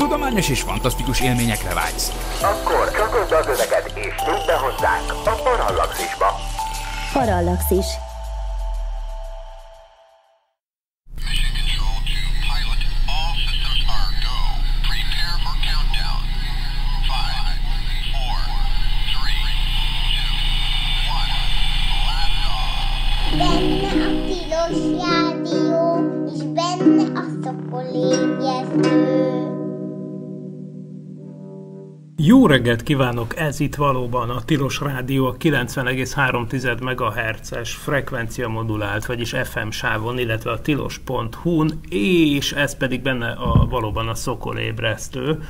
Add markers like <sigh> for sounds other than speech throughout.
Tudományos és fantasztikus élményekre vágysz. Akkor csatold az öveket és nyudd be hozzánk a Parallaxisba. Parallaxis. Jó reggelt kívánok! Ez itt valóban a Tilos Rádió a 90,3 MHz-es frekvencia modulált, vagyis FM sávon, illetve a tilos.hu-n, és ez pedig benne a, valóban a szokolébresztő,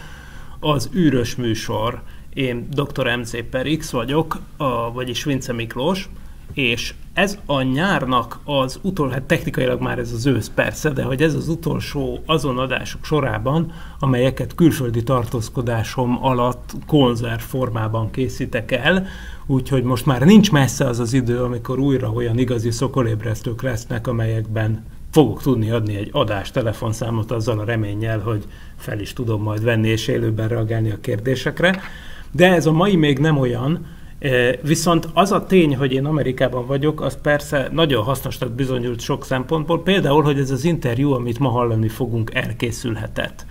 az űrös műsor. Én dr. MZ per X vagyok, a, vagyis Vince Miklós, és ez a nyárnak az utolsó, hát technikailag már ez az ősz persze, de hogy ez az utolsó azon adások sorában, amelyeket külföldi tartózkodásom alatt konzerv formában készítek el, úgyhogy most már nincs messze az az idő, amikor újra olyan igazi szokolébresztők lesznek, amelyekben fogok tudni adni egy adás telefonszámot azzal a reménnyel, hogy fel is tudom majd venni és élőben reagálni a kérdésekre. De ez a mai még nem olyan, Viszont az a tény, hogy én Amerikában vagyok, az persze nagyon hasznosnak bizonyult sok szempontból. Például, hogy ez az interjú, amit ma hallani fogunk, elkészülhetett.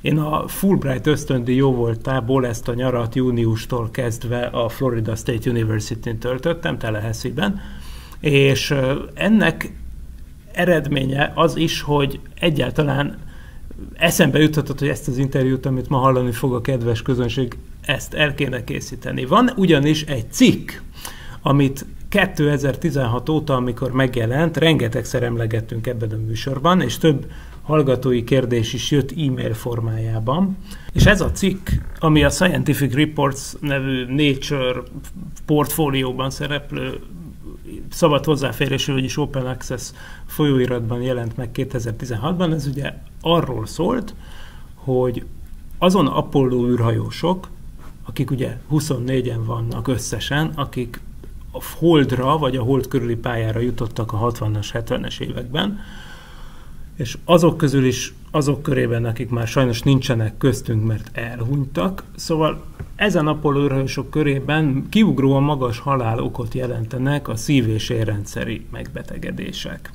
Én a Fulbright ösztöndi jó voltából ezt a nyarat júniustól kezdve a Florida State University-n töltöttem, Tallahassee-ben, és e, ennek eredménye az is, hogy egyáltalán eszembe juthatott, hogy ezt az interjút, amit ma hallani fog a kedves közönség, ezt el kéne készíteni. Van ugyanis egy cikk, amit 2016 óta, amikor megjelent, rengetegszer emlegettünk ebben a műsorban, és több hallgatói kérdés is jött e-mail formájában. És ez a cikk, ami a Scientific Reports nevű Nature portfólióban szereplő szabad hozzáférésű, vagyis Open Access folyóiratban jelent meg 2016-ban, ez ugye arról szólt, hogy azon Apollo űrhajósok, akik ugye 24-en vannak összesen, akik a Holdra vagy a Hold körüli pályára jutottak a 60-as, 70-es években, és azok közül is, azok körében, akik már sajnos nincsenek köztünk, mert elhunytak. Szóval ezen Apollo űrhajósok körében kiugróan magas halálokot jelentenek a szív- és érrendszeri megbetegedések.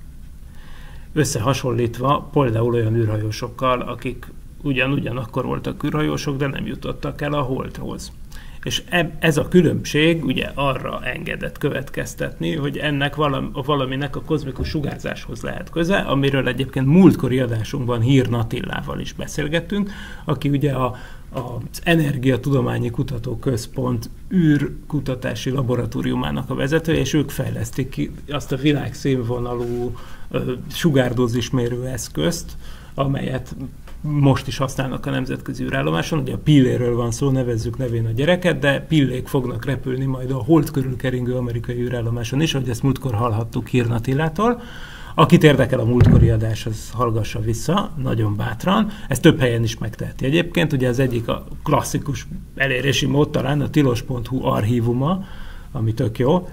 Összehasonlítva például olyan űrhajósokkal, akik ugyan-ugyanakkor voltak űrhajósok, de nem jutottak el a Holdhoz. És ez a különbség ugye arra engedett következtetni, hogy ennek valaminek a kozmikus sugárzáshoz lehet köze, amiről egyébként múltkori adásunkban Hír Natillával is beszélgettünk, aki ugye a, az Energiatudományi Kutatóközpont űrkutatási laboratóriumának a vezetője, és ők fejlesztik ki azt a világszínvonalú sugárdózismérő eszközt, amelyet most is használnak a nemzetközi űrállomáson, ugye a pilléről van szó, nevezzük nevén a gyereket, de pillék fognak repülni majd a hold körül keringő amerikai űrállomáson is, hogy ezt múltkor hallhattuk Hírnatilától. Akit érdekel a múltkori adás, az hallgassa vissza, nagyon bátran. Ez több helyen is megteheti egyébként. Ugye az egyik a klasszikus elérési mód talán a tilos.hu archívuma, ami tök jó.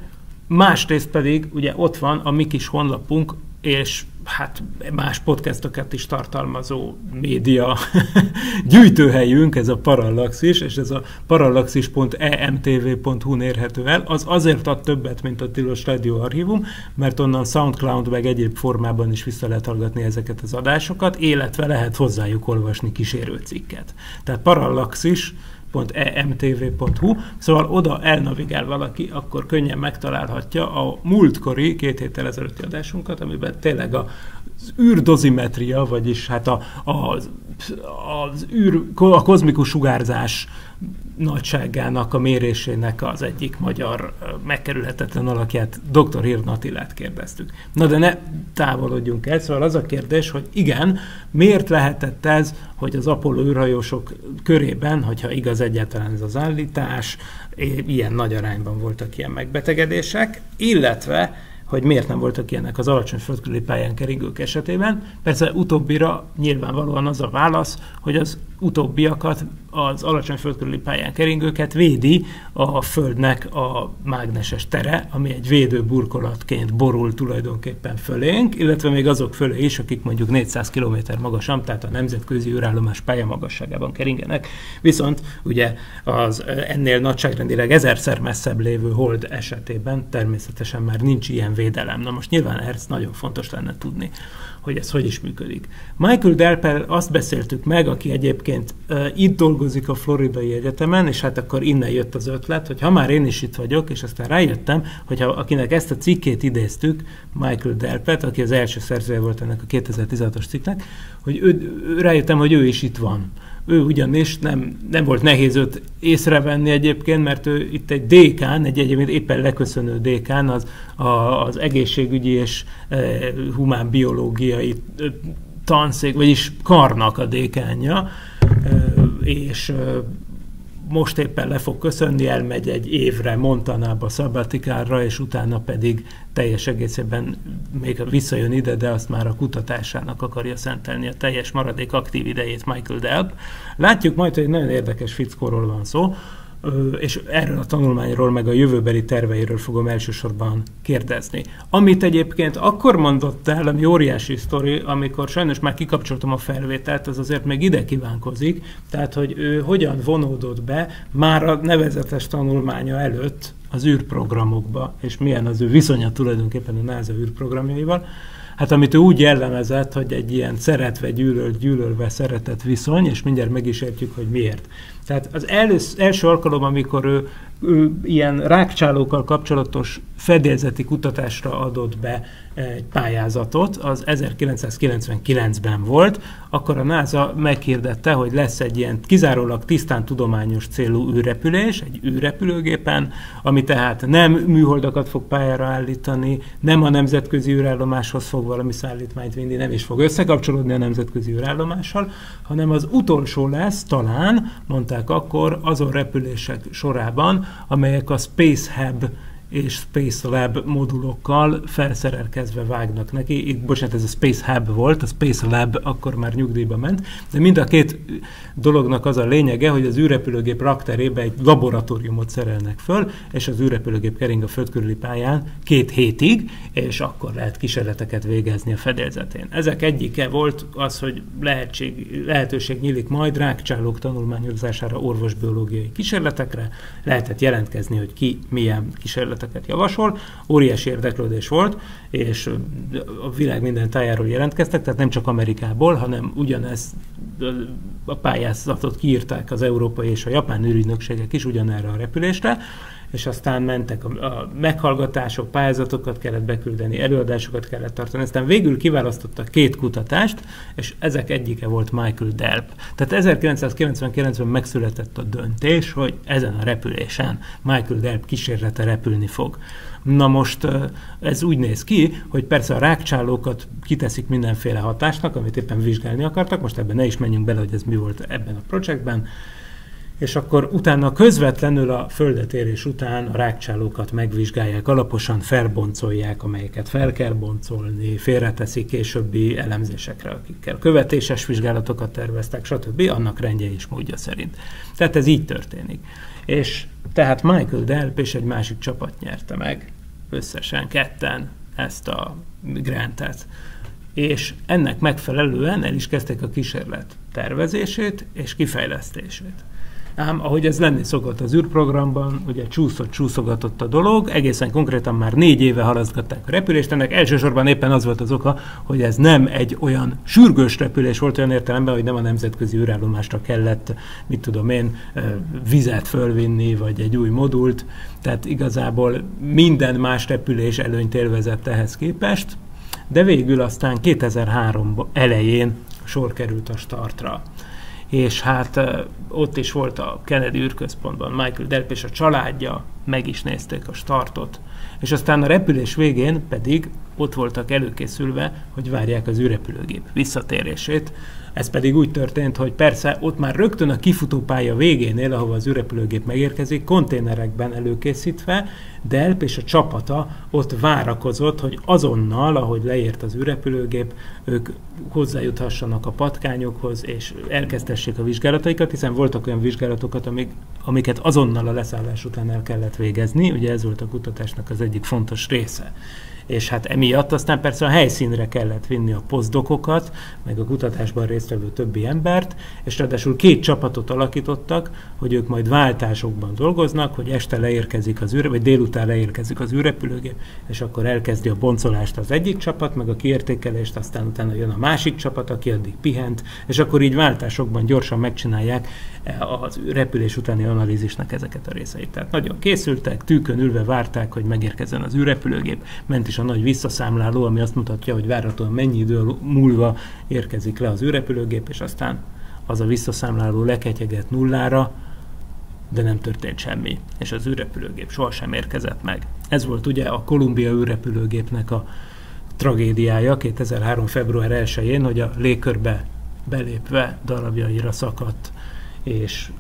Másrészt pedig ugye ott van a mi kis honlapunk, és hát más podcastokat is tartalmazó média <laughs> gyűjtőhelyünk, ez a Parallaxis, és ez a parallaxis.emtv.hu érhető el, az azért ad többet, mint a Tilos Radio Archívum, mert onnan Soundcloud meg egyéb formában is vissza lehet hallgatni ezeket az adásokat, illetve lehet hozzájuk olvasni kísérőcikket. Tehát Parallaxis emtv.hu, szóval oda elnavigál valaki, akkor könnyen megtalálhatja a múltkori, két héttel ezelőtti adásunkat, amiben tényleg a, az űrdozimetria, vagyis hát a, a, az űr, a kozmikus sugárzás nagyságának a mérésének az egyik magyar megkerülhetetlen alakját, dr. Hirn Attilát kérdeztük. Na de ne távolodjunk el, szóval az a kérdés, hogy igen, miért lehetett ez, hogy az Apollo űrhajósok körében, hogyha igaz egyáltalán ez az állítás, ilyen nagy arányban voltak ilyen megbetegedések, illetve hogy miért nem voltak ilyenek az alacsony földkörüli pályán keringők esetében. Persze utóbbira nyilvánvalóan az a válasz, hogy az utóbbiakat, az alacsony földkörüli pályán keringőket védi a Földnek a mágneses tere, ami egy védő burkolatként borul tulajdonképpen fölénk, illetve még azok fölé is, akik mondjuk 400 km magasan, tehát a nemzetközi űrállomás pályamagasságában keringenek. Viszont ugye az ennél nagyságrendileg ezerszer messzebb lévő hold esetében természetesen már nincs ilyen védelem. Na most nyilván ezt nagyon fontos lenne tudni hogy ez hogy is működik. Michael Delpel azt beszéltük meg, aki egyébként uh, itt dolgozik a Floridai Egyetemen, és hát akkor innen jött az ötlet, hogy ha már én is itt vagyok, és aztán rájöttem, hogy ha akinek ezt a cikkét idéztük, Michael Delpet, aki az első szerzője volt ennek a 2016-os cikknek, hogy ő, rájöttem, hogy ő is itt van. Ő ugyanis nem, nem volt nehéz őt észrevenni egyébként, mert ő itt egy dékán, egy egyébként éppen leköszönő dékán, az, a, az egészségügyi és e, humán biológiai e, tanszék, vagyis karnak a dékánja, e, és e, most éppen le fog köszönni, elmegy egy évre Montanába szabatikára, és utána pedig teljes egészében még visszajön ide, de azt már a kutatásának akarja szentelni a teljes maradék aktív idejét Michael Delp. Látjuk majd, hogy nagyon érdekes fickóról van szó, és erről a tanulmányról, meg a jövőbeli terveiről fogom elsősorban kérdezni. Amit egyébként akkor mondott el, ami óriási sztori, amikor sajnos már kikapcsoltam a felvételt, az azért még ide kívánkozik, tehát hogy ő hogyan vonódott be már a nevezetes tanulmánya előtt az űrprogramokba, és milyen az ő viszonya tulajdonképpen a NASA űrprogramjaival, hát amit ő úgy jellemezett, hogy egy ilyen szeretve, gyűlölt, gyűlölve szeretett viszony, és mindjárt meg is értjük, hogy miért. Tehát az elősz, első alkalom, amikor ő, ő ilyen rákcsálókkal kapcsolatos fedélzeti kutatásra adott be egy pályázatot, az 1999-ben volt, akkor a NASA meghirdette, hogy lesz egy ilyen kizárólag tisztán tudományos célú űrrepülés, egy űrrepülőgépen, ami tehát nem műholdakat fog pályára állítani, nem a nemzetközi űrállomáshoz fog valami szállítmányt vinni, nem is fog összekapcsolódni a nemzetközi űrállomással, hanem az utolsó lesz talán, mondták akkor, azon repülések sorában, amelyek a Space Hub és Space Lab modulokkal felszerelkezve vágnak neki. Itt, bocsánat, ez a Space Hub volt, a Space Lab akkor már nyugdíjba ment, de mind a két dolognak az a lényege, hogy az űrrepülőgép rakterébe egy laboratóriumot szerelnek föl, és az űrrepülőgép kering a földkörüli pályán két hétig, és akkor lehet kísérleteket végezni a fedélzetén. Ezek egyike volt az, hogy lehetség, lehetőség nyílik majd rákcsálók tanulmányozására orvosbiológiai kísérletekre, lehetett jelentkezni, hogy ki milyen kísérlet ötleteket javasol. Óriási érdeklődés volt, és a világ minden tájáról jelentkeztek, tehát nem csak Amerikából, hanem ugyanez a pályázatot kiírták az európai és a japán űrügynökségek is ugyanerre a repülésre, és aztán mentek a, a meghallgatások, pályázatokat kellett beküldeni, előadásokat kellett tartani, aztán végül kiválasztottak két kutatást, és ezek egyike volt Michael Delp. Tehát 1999-ben megszületett a döntés, hogy ezen a repülésen Michael Delp kísérlete repülni fog. Na most ez úgy néz ki, hogy persze a rákcsálókat kiteszik mindenféle hatásnak, amit éppen vizsgálni akartak, most ebben ne is menjünk bele, hogy ez mi volt ebben a projektben, és akkor utána közvetlenül a földet érés után a rákcsálókat megvizsgálják, alaposan felboncolják, amelyeket fel kell boncolni, félreteszik későbbi elemzésekre, akikkel követéses vizsgálatokat terveztek, stb. annak rendje és módja szerint. Tehát ez így történik. És tehát Michael Delp és egy másik csapat nyerte meg, összesen ketten ezt a grantet. És ennek megfelelően el is kezdték a kísérlet tervezését és kifejlesztését. Ám ahogy ez lenni szokott az űrprogramban, ugye csúszott, csúszogatott a dolog, egészen konkrétan már négy éve halasztgatták a repülést, ennek elsősorban éppen az volt az oka, hogy ez nem egy olyan sürgős repülés volt olyan értelemben, hogy nem a nemzetközi űrállomásra kellett, mit tudom én, vizet fölvinni, vagy egy új modult, tehát igazából minden más repülés előnyt élvezett ehhez képest, de végül aztán 2003 elején sor került a startra. És hát ott is volt a Kennedy űrközpontban Michael Delp és a családja, meg is nézték a startot, És aztán a repülés végén pedig ott voltak előkészülve, hogy várják az űrrepülőgép visszatérését. Ez pedig úgy történt, hogy persze ott már rögtön a kifutópálya végénél, ahova az űrrepülőgép megérkezik, konténerekben előkészítve, Delp és a csapata ott várakozott, hogy azonnal, ahogy leért az űrrepülőgép, ők hozzájuthassanak a patkányokhoz, és elkezdhessék a vizsgálataikat, hiszen voltak olyan vizsgálatokat, amik, amiket azonnal a leszállás után el kellett végezni, ugye ez volt a kutatásnak az egyik fontos része. És hát emiatt aztán persze a helyszínre kellett vinni a poszdokokat, meg a kutatásban résztvevő többi embert, és ráadásul két csapatot alakítottak, hogy ők majd váltásokban dolgoznak, hogy este leérkezik az űr, vagy délután leérkezik az űrrepülőgép, és akkor elkezdi a boncolást az egyik csapat, meg a kiértékelést, aztán utána jön a másik csapat, aki addig pihent, és akkor így váltásokban gyorsan megcsinálják az repülés utáni analízisnek ezeket a részeit. Tehát nagyon készültek, tűkön ülve várták, hogy megérkezzen az űrrepülőgép, ment is a nagy visszaszámláló, ami azt mutatja, hogy várhatóan mennyi idő múlva érkezik le az űrrepülőgép, és aztán az a visszaszámláló leketyeget nullára, de nem történt semmi, és az űrrepülőgép sohasem érkezett meg. Ez volt ugye a Kolumbia űrrepülőgépnek a tragédiája 2003. február 1-én, hogy a légkörbe belépve darabjaira szakadt és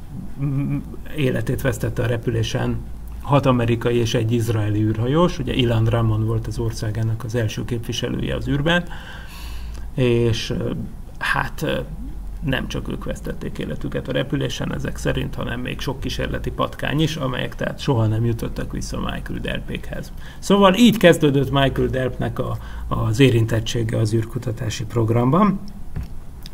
életét vesztette a repülésen hat amerikai és egy izraeli űrhajós, ugye Ilan Ramon volt az országának az első képviselője az űrben, és hát nem csak ők vesztették életüket a repülésen ezek szerint, hanem még sok kísérleti patkány is, amelyek tehát soha nem jutottak vissza Michael Delpékhez. Szóval így kezdődött Michael Delpnek a, az érintettsége az űrkutatási programban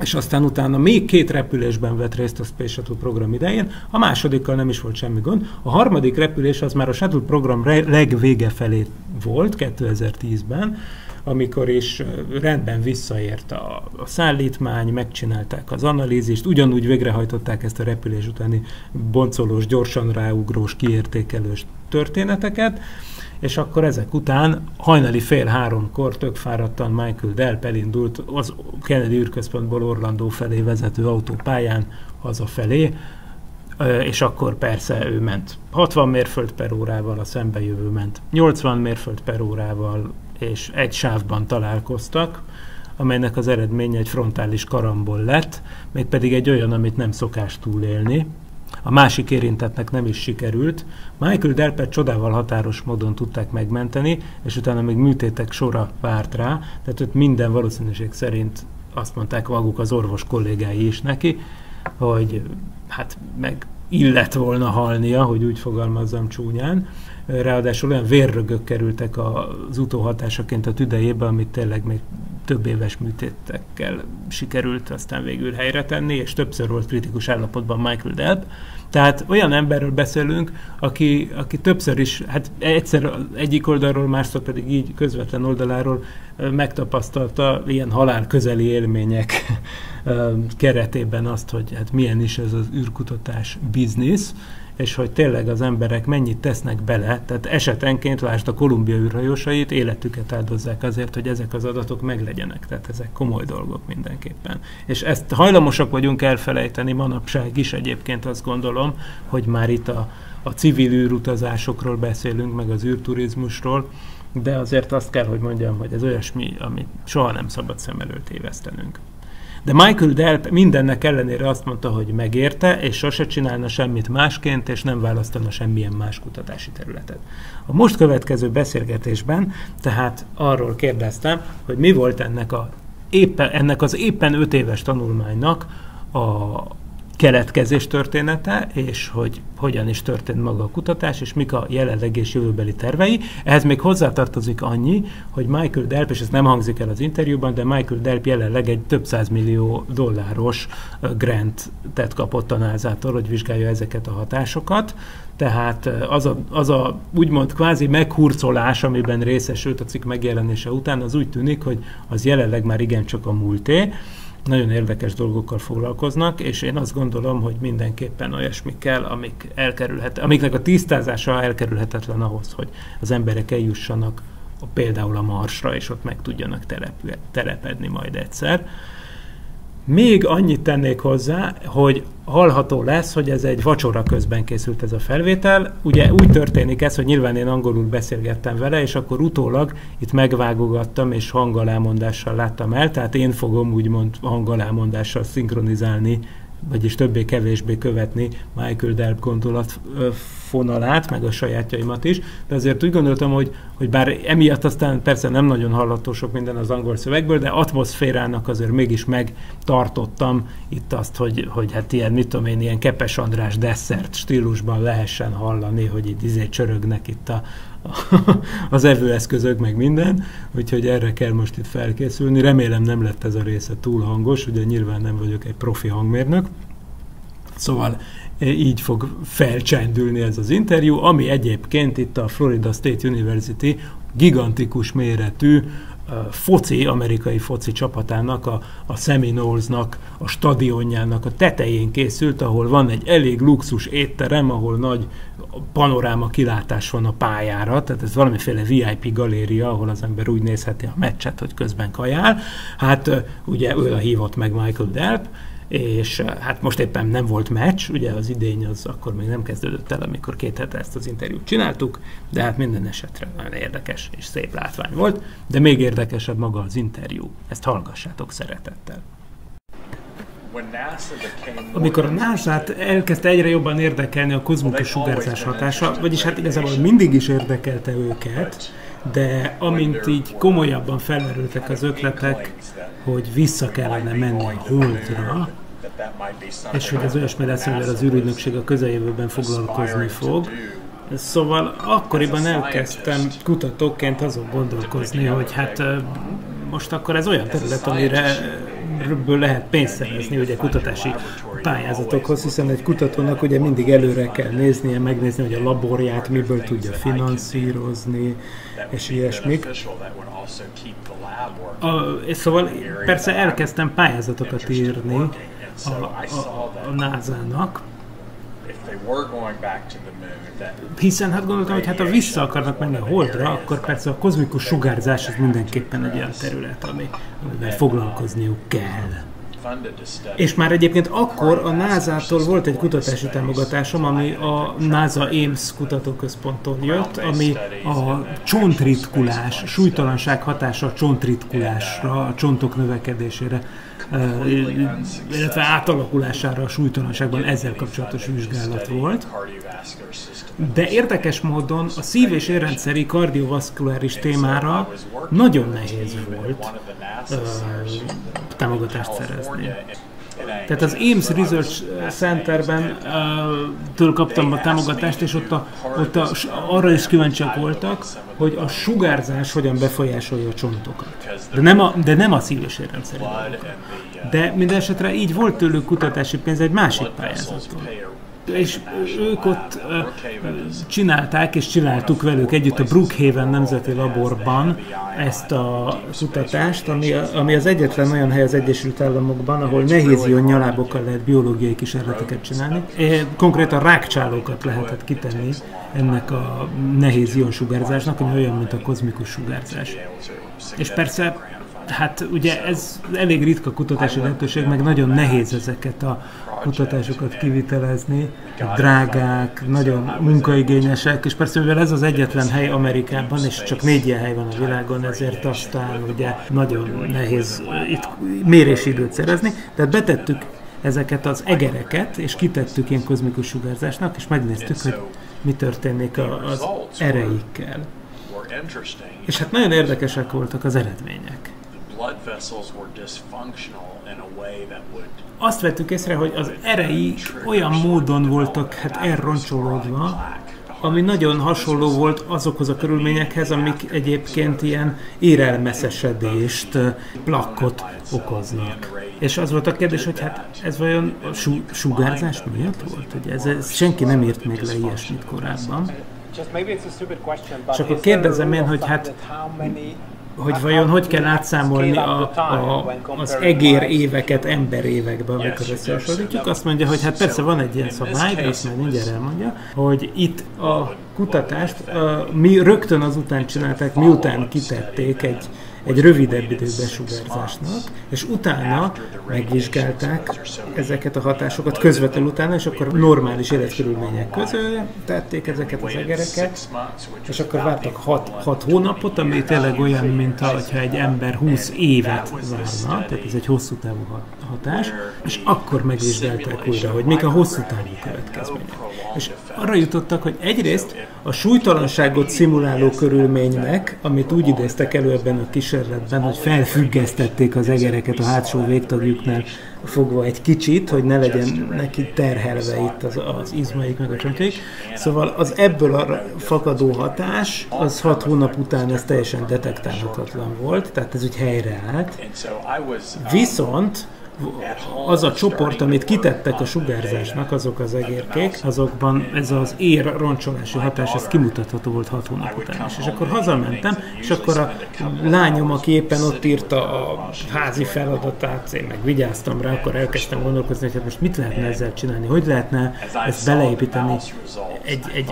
és aztán utána még két repülésben vett részt a Space Shuttle program idején, a másodikkal nem is volt semmi gond. A harmadik repülés az már a Shuttle program legvége felé volt, 2010-ben, amikor is rendben visszaért a, a szállítmány, megcsinálták az analízist, ugyanúgy végrehajtották ezt a repülés utáni boncolós, gyorsan ráugrós, kiértékelős történeteket, és akkor ezek után hajnali fél háromkor tök fáradtan Michael Delp elindult az Kennedy űrközpontból Orlandó felé vezető autópályán hazafelé, és akkor persze ő ment. 60 mérföld per órával, a szembejövő ment. 80 mérföld per órával, és egy sávban találkoztak, amelynek az eredménye egy frontális karambol lett, mégpedig egy olyan, amit nem szokás túlélni, a másik érintettnek nem is sikerült. Michael Delpet csodával határos módon tudták megmenteni, és utána még műtétek sora várt rá, tehát ott minden valószínűség szerint azt mondták maguk az orvos kollégái is neki, hogy hát meg illet volna halnia, hogy úgy fogalmazzam csúnyán. Ráadásul olyan vérrögök kerültek az utóhatásaként a tüdejébe, amit tényleg még több éves műtétekkel sikerült aztán végül helyre tenni, és többször volt kritikus állapotban Michael Delp. Tehát olyan emberről beszélünk, aki, aki többször is, hát egyszer egyik oldalról, másszor pedig így közvetlen oldaláról megtapasztalta ilyen halál közeli élmények keretében azt, hogy hát milyen is ez az űrkutatás biznisz, és hogy tényleg az emberek mennyit tesznek bele, tehát esetenként, lásd a Kolumbia űrhajósait, életüket áldozzák azért, hogy ezek az adatok meglegyenek, tehát ezek komoly dolgok mindenképpen. És ezt hajlamosak vagyunk elfelejteni manapság is egyébként azt gondolom, hogy már itt a, a civil űrutazásokról beszélünk, meg az űrturizmusról, de azért azt kell, hogy mondjam, hogy ez olyasmi, amit soha nem szabad szem előtt évesztenünk. De Michael Delp mindennek ellenére azt mondta, hogy megérte, és sose csinálna semmit másként, és nem választana semmilyen más kutatási területet. A most következő beszélgetésben tehát arról kérdeztem, hogy mi volt ennek, a, éppen, ennek az éppen öt éves tanulmánynak a, keletkezés története, és hogy hogyan is történt maga a kutatás, és mik a jelenleg és jövőbeli tervei. Ehhez még hozzátartozik annyi, hogy Michael Delp, és ez nem hangzik el az interjúban, de Michael Delp jelenleg egy több millió dolláros grantet kapott a NASA-tól, hogy vizsgálja ezeket a hatásokat. Tehát az a, az a úgymond kvázi meghurcolás, amiben részesült a cikk megjelenése után, az úgy tűnik, hogy az jelenleg már igencsak a múlté, nagyon érdekes dolgokkal foglalkoznak, és én azt gondolom, hogy mindenképpen olyasmi kell, amik elkerülhet, amiknek a tisztázása elkerülhetetlen ahhoz, hogy az emberek eljussanak például a Marsra, és ott meg tudjanak telepedni majd egyszer. Még annyit tennék hozzá, hogy hallható lesz, hogy ez egy vacsora közben készült ez a felvétel. Ugye úgy történik ez, hogy nyilván én angolul beszélgettem vele, és akkor utólag itt megvágogattam, és hangalámondással láttam el, tehát én fogom úgymond hangalámondással szinkronizálni vagyis többé-kevésbé követni Michael Delp gondolat fonalát, meg a sajátjaimat is, de azért úgy gondoltam, hogy, hogy bár emiatt aztán persze nem nagyon hallható sok minden az angol szövegből, de atmoszférának azért mégis megtartottam itt azt, hogy, hogy hát ilyen, mit tudom én, ilyen Kepes András desszert stílusban lehessen hallani, hogy itt izé csörögnek itt a, <laughs> az evőeszközök, meg minden, úgyhogy erre kell most itt felkészülni. Remélem nem lett ez a része túl hangos, ugye nyilván nem vagyok egy profi hangmérnök. Szóval így fog felcsendülni ez az interjú, ami egyébként itt a Florida State University gigantikus méretű foci, amerikai foci csapatának, a, a Seminolesnak, a stadionjának a tetején készült, ahol van egy elég luxus étterem, ahol nagy panoráma kilátás van a pályára, tehát ez valamiféle VIP galéria, ahol az ember úgy nézheti a meccset, hogy közben kajál. Hát ugye ő a hívott meg Michael Delp, és hát most éppen nem volt meccs, ugye az idény az akkor még nem kezdődött el, amikor két hete ezt az interjút csináltuk, de hát minden esetre nagyon érdekes és szép látvány volt, de még érdekesebb maga az interjú. Ezt hallgassátok szeretettel. Amikor a NASA-t elkezdte egyre jobban érdekelni a kozmikus sugárzás hatása, vagyis hát igazából mindig is érdekelte őket, de amint így komolyabban felmerültek az ötletek, hogy vissza kellene menni a Holdra, és hogy az olyasmi lesz, amivel az űrügynökség a közeljövőben foglalkozni fog, Szóval akkoriban elkezdtem kutatóként azon gondolkozni, hogy hát most akkor ez olyan terület, amire ebből lehet pénzt szerezni ugye kutatási pályázatokhoz, hiszen egy kutatónak ugye mindig előre kell néznie, megnézni, hogy a laborját miből tudja finanszírozni, és ilyesmik. A, szóval persze elkezdtem pályázatokat írni a, a, a NASA-nak, hiszen hát gondoltam, hogy hát ha vissza akarnak menni a Holdra, akkor persze a kozmikus sugárzás az mindenképpen egy olyan terület, ami, amivel foglalkozniuk kell. És már egyébként akkor a NASA-tól volt egy kutatási támogatásom, ami a NASA Ames kutatóközponttól jött, ami a csontritkulás, súlytalanság hatása a csontritkulásra, a csontok növekedésére illetve átalakulására a súlytalanságban ezzel kapcsolatos vizsgálat volt. De érdekes módon a szív- és érrendszeri kardiovaszkuláris témára nagyon nehéz volt támogatást szerezni. Tehát az Ames Research Centerben uh, től kaptam a támogatást, és ott, a, ott a, arra is kíváncsiak voltak, hogy a sugárzás hogyan befolyásolja a csontokat. De nem a, de nem a szív- és érrendszeri De minden esetre így volt tőlük kutatási pénz egy másik pályázaton és ők ott csinálták, és csináltuk velük együtt a Brookhaven Nemzeti Laborban ezt a kutatást, ami, ami az egyetlen olyan hely az Egyesült Államokban, ahol nehéz ion nyalábokkal lehet biológiai kísérleteket csinálni. Konkrétan rákcsálókat lehetett kitenni ennek a nehéz ion sugárzásnak, ami olyan, mint a kozmikus sugárzás. És persze hát ugye ez elég ritka kutatási lehetőség, meg nagyon nehéz ezeket a kutatásokat kivitelezni, drágák, nagyon munkaigényesek, és persze mivel ez az egyetlen hely Amerikában, és csak négy ilyen hely van a világon, ezért aztán ugye nagyon nehéz itt mérési időt szerezni, tehát betettük ezeket az egereket, és kitettük ilyen kozmikus sugárzásnak, és megnéztük, hogy mi történik az ereikkel. És hát nagyon érdekesek voltak az eredmények azt vettük észre, hogy az erei olyan módon voltak hát elroncsolódva, ami nagyon hasonló volt azokhoz a körülményekhez, amik egyébként ilyen érelmeszesedést, plakkot okoznak. És az volt a kérdés, hogy hát ez vajon a su- sugárzás miatt volt? Ugye ez, ez senki nem írt még le ilyesmit korábban. És akkor kérdezem én, hogy hát hogy vajon hogy kell átszámolni a, a, az egér éveket ember évekbe, amikor összehasonlítjuk. Azt mondja, hogy hát persze van egy ilyen szabály, de azt majd mindjárt elmondja, hogy itt a kutatást a, mi rögtön azután csinálták, miután kitették egy, egy rövidebb időbesugárzásnak, és utána megvizsgálták ezeket a hatásokat közvetlenül utána, és akkor normális életkörülmények közül tették ezeket az egereket, és akkor vártak 6 hónapot, ami tényleg olyan, mint ha egy ember 20 évet várna, tehát ez egy hosszú távú hatás, és akkor megvizsgálták újra, hogy mik a hosszú távú következmények. És arra jutottak, hogy egyrészt a súlytalanságot szimuláló körülménynek, amit úgy idéztek elő ebben a kísérletben, hogy felfüggesztették az egereket a hátsó végtagjuknál fogva egy kicsit, hogy ne legyen neki terhelve itt az, az izmaik meg a csontjaik. Szóval az ebből a fakadó hatás, az hat hónap után ez teljesen detektálhatatlan volt, tehát ez úgy helyreállt. Viszont az a csoport, amit kitettek a sugárzásnak, azok az egérkék, azokban ez az ér roncsolási hatás, ez kimutatható volt hat hónap után is. És akkor hazamentem, és akkor a lányom, aki éppen ott írta a házi feladatát, én meg vigyáztam rá, akkor elkezdtem gondolkozni, hogy hát most mit lehetne ezzel csinálni, hogy lehetne ezt beleépíteni egy, egy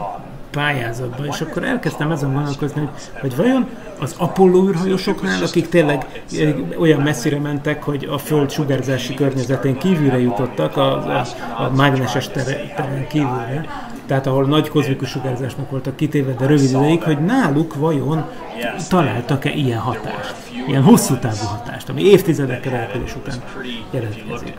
pályázatba, és akkor elkezdtem ezen gondolkozni, hogy, hogy vajon az Apollo űrhajósoknál, akik tényleg eh, olyan messzire mentek, hogy a Föld sugárzási környezetén kívülre jutottak, a, a, a mágneses teren kívülre, tehát ahol nagy kozmikus sugárzásnak voltak kitéve, de rövid ideig, hogy náluk vajon találtak-e ilyen hatást, ilyen hosszú távú hatást, ami évtizedekkel elpülés után jelentkezik.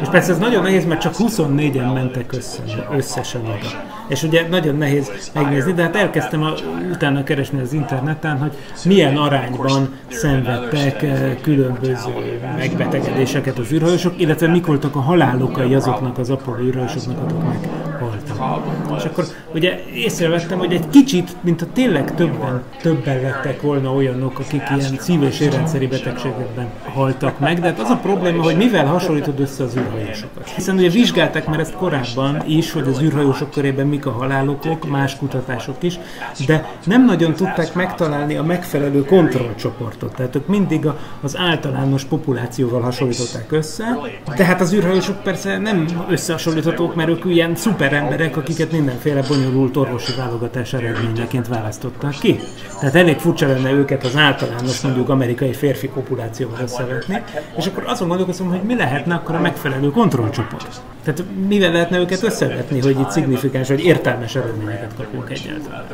És persze ez nagyon nehéz, mert csak 24-en mentek össze, összesen oda. És ugye nagyon nehéz megnézni, de hát elkezdtem a, utána keresni az interneten, hogy milyen arányban szenvedtek eh, különböző megbetegedéseket az űrhajósok, illetve mik voltak a halálokai azoknak az Apollo űrhajósoknak, akik meghaltak. És akkor ugye észrevettem, hogy egy kicsit, mint a tényleg többen, többen lettek volna olyanok, akik ilyen szív- és érrendszeri betegségekben haltak meg, de hát az a probléma, hogy mivel hasonlítod össze az űrhajósokat. Hiszen ugye vizsgálták már ezt korábban is, hogy az űrhajósok körében mik a halálokok, más kutatások is, de nem nagyon tudták megtalálni a megfelelő kontrollcsoportot. Tehát ők mindig a, az általános populációval hasonlították össze, tehát az űrhajósok persze nem összehasonlíthatók, mert ők ilyen szuper emberek, akiket mindenféle bonyolult orvosi válogatás eredményeként választottak ki. Tehát elég furcsa lenne őket az általános, mondjuk amerikai férfi populációval összevetni, és akkor azon gondolkozom, hogy mi lehetne akkor a megfelelő kontrollcsoport. Tehát mivel lehetne őket összevetni, hogy itt szignifikáns, vagy értelmes eredményeket kapunk egyáltalán.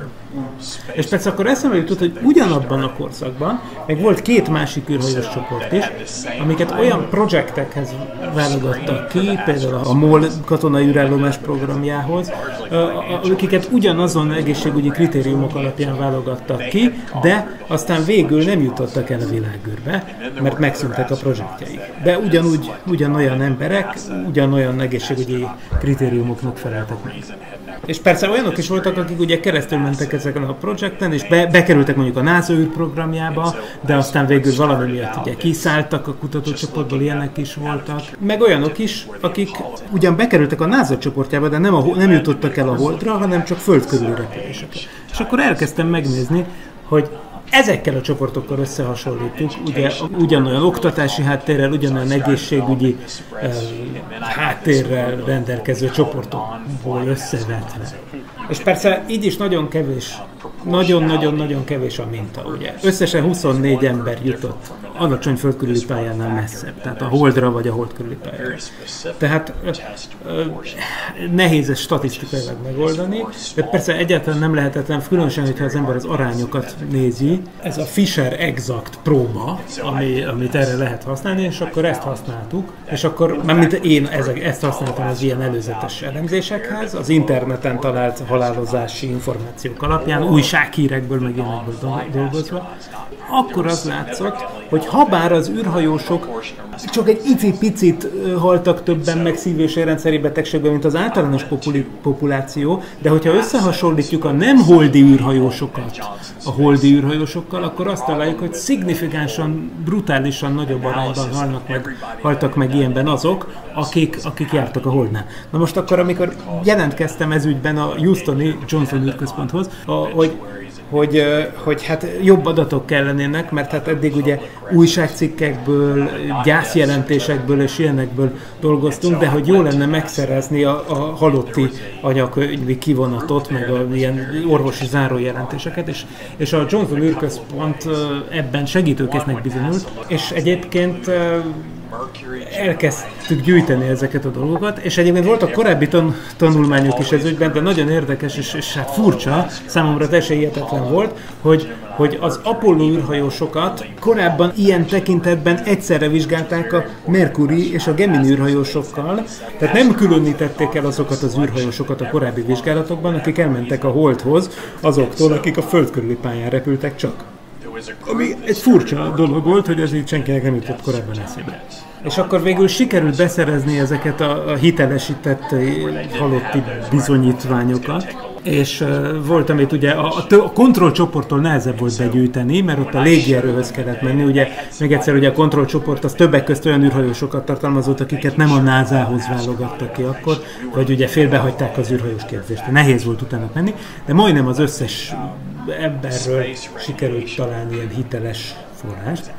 És persze akkor eszembe jutott, hogy ugyanabban a korszakban, meg volt két másik űrhajós csoport is, amiket olyan projektekhez válogattak ki, például a MOL katonai űrállomás programjához, akiket ugyanazon egészségügyi kritériumok alapján válogattak ki, de aztán végül nem jutottak el a világűrbe, mert megszűntek a projektjeik. De ugyanúgy, ugyanolyan emberek, ugyanolyan egészségügyi kritériumoknak feleltek meg. És persze olyanok is voltak, akik ugye keresztül mentek ezeken a projekten, és be, bekerültek mondjuk a NASA űrprogramjába, de aztán végül valami miatt ugye kiszálltak a kutatócsoportból, ilyenek is voltak. Meg olyanok is, akik ugyan bekerültek a NASA csoportjába, de nem, a, nem jutottak el a Holdra, hanem csak föld körüli. És akkor elkezdtem megnézni, hogy ezekkel a csoportokkal összehasonlítjuk, ugye ugyanolyan oktatási háttérrel, ugyanolyan egészségügyi eh, háttérrel rendelkező csoportokból összevetve. És persze így is nagyon kevés, nagyon-nagyon-nagyon kevés a minta, ugye. Összesen 24 ember jutott alacsony földkörüli pályánál messzebb, tehát a holdra vagy a hold körüli pályára. Tehát nehéz ezt statisztikailag megoldani, de persze egyáltalán nem lehetetlen, különösen, hogyha az ember az arányokat nézi. Ez a Fisher Exact próba, ami, amit erre lehet használni, és akkor ezt használtuk, és akkor, mint én ezek, ezt használtam az ilyen előzetes elemzésekhez, az interneten talált halálozási információk alapján, újsághírekből, meg ilyenekből dolgozva, akkor az látszott, hogy habár az űrhajósok csak egy icipicit haltak többen meg szív- és érrendszeri betegségben, mint az általános populi- populáció, de hogyha összehasonlítjuk a nem holdi űrhajósokat a holdi űrhajósokkal, akkor azt találjuk, hogy szignifikánsan, brutálisan nagyobb arányban halnak meg, haltak meg ilyenben azok, akik, akik jártak a holdnál. Na most akkor, amikor jelentkeztem ez ügyben a Houstoni Johnson űrközponthoz, hogy hogy, hogy hát jobb adatok kellenének, mert hát eddig ugye újságcikkekből, gyászjelentésekből és ilyenekből dolgoztunk, de hogy jó lenne megszerezni a, a halotti anyakönyvi kivonatot, meg a ilyen orvosi zárójelentéseket, és, és a Johnson űrközpont ebben segítőkésznek bizonyult, és egyébként elkezdtük gyűjteni ezeket a dolgokat, és egyébként voltak korábbi tan- tanulmányok is ez ügyben, de nagyon érdekes és, és hát furcsa, számomra teljesen hihetetlen volt, hogy, hogy az Apollo űrhajósokat korábban ilyen tekintetben egyszerre vizsgálták a Mercury és a Gemini űrhajósokkal, tehát nem különítették el azokat az űrhajósokat a korábbi vizsgálatokban, akik elmentek a Holdhoz, azoktól, akik a Föld körüli pályán repültek csak. Ami egy furcsa dolog volt, hogy ez így senkinek nem jutott korábban eszébe. És akkor végül sikerült beszerezni ezeket a, a hitelesített eh, halotti bizonyítványokat, és uh, volt, amit ugye a, a, a kontrollcsoporttól nehezebb volt begyűjteni, mert ott a légierőhöz kellett menni. Ugye még egyszer ugye a kontrollcsoport az többek közt olyan űrhajósokat tartalmazott, akiket nem a NASA-hoz válogattak ki akkor, vagy ugye félbehagyták az űrhajós képzést. Nehéz volt utána menni, de majdnem az összes emberről sikerült találni ilyen hiteles forrást.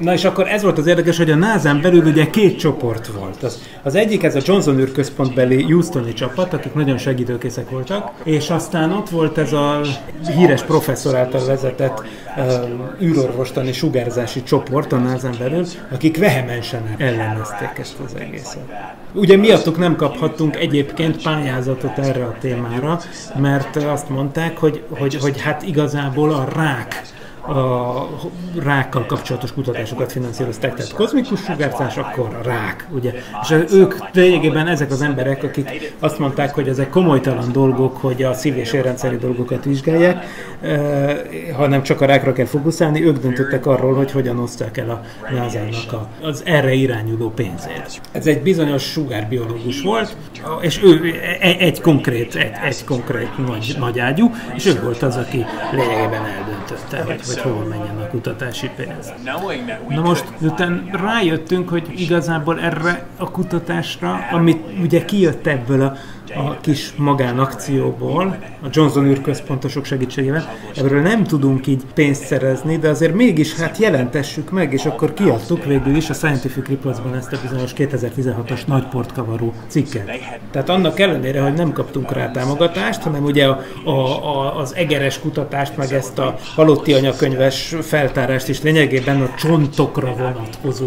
Na és akkor ez volt az érdekes, hogy a NASA-n belül ugye két csoport volt. Az, az egyik ez a Johnson űrközpontbeli Houstoni csapat, akik nagyon segítőkészek voltak, és aztán ott volt ez a híres professzor által vezetett uh, űrorvostani sugárzási csoport a NASA-n belül, akik vehemensen ellenezték ezt az egészet. Ugye miattuk nem kaphattunk egyébként pályázatot erre a témára, mert azt mondták, hogy, hogy, hogy hát igazából a rák a rákkal kapcsolatos kutatásokat finanszírozták, tehát kozmikus sugárzás, akkor rák, ugye? És ők lényegében ezek az emberek, akik azt mondták, hogy ezek komolytalan dolgok, hogy a szív- és érrendszeri dolgokat vizsgálják, eh, hanem csak a rákra kell fókuszálni, ők döntöttek arról, hogy hogyan osztják el a NASA-nak az erre irányuló pénzét. Ez egy bizonyos sugárbiológus volt, és ő e- egy konkrét, egy, egy konkrét nagy, nagy ágyú, és ő volt az, aki lényegében eldöntötte, hogy, hogy hova menjen a kutatási pénz. Na most, miután rájöttünk, hogy igazából erre a kutatásra, amit ugye kijött ebből a, a kis magánakcióból, a Johnson űrközpontosok segítségével, ebből nem tudunk így pénzt szerezni, de azért mégis hát jelentessük meg, és akkor kiadtuk végül is a Scientific Reports-ban ezt a bizonyos 2016-os nagy portkavaró cikket. Tehát annak ellenére, hogy nem kaptunk rá támogatást, hanem ugye a, a, a, az egeres kutatást, meg ezt a halotti anyakönyves feltárást is lényegében a csontokra vonatkozó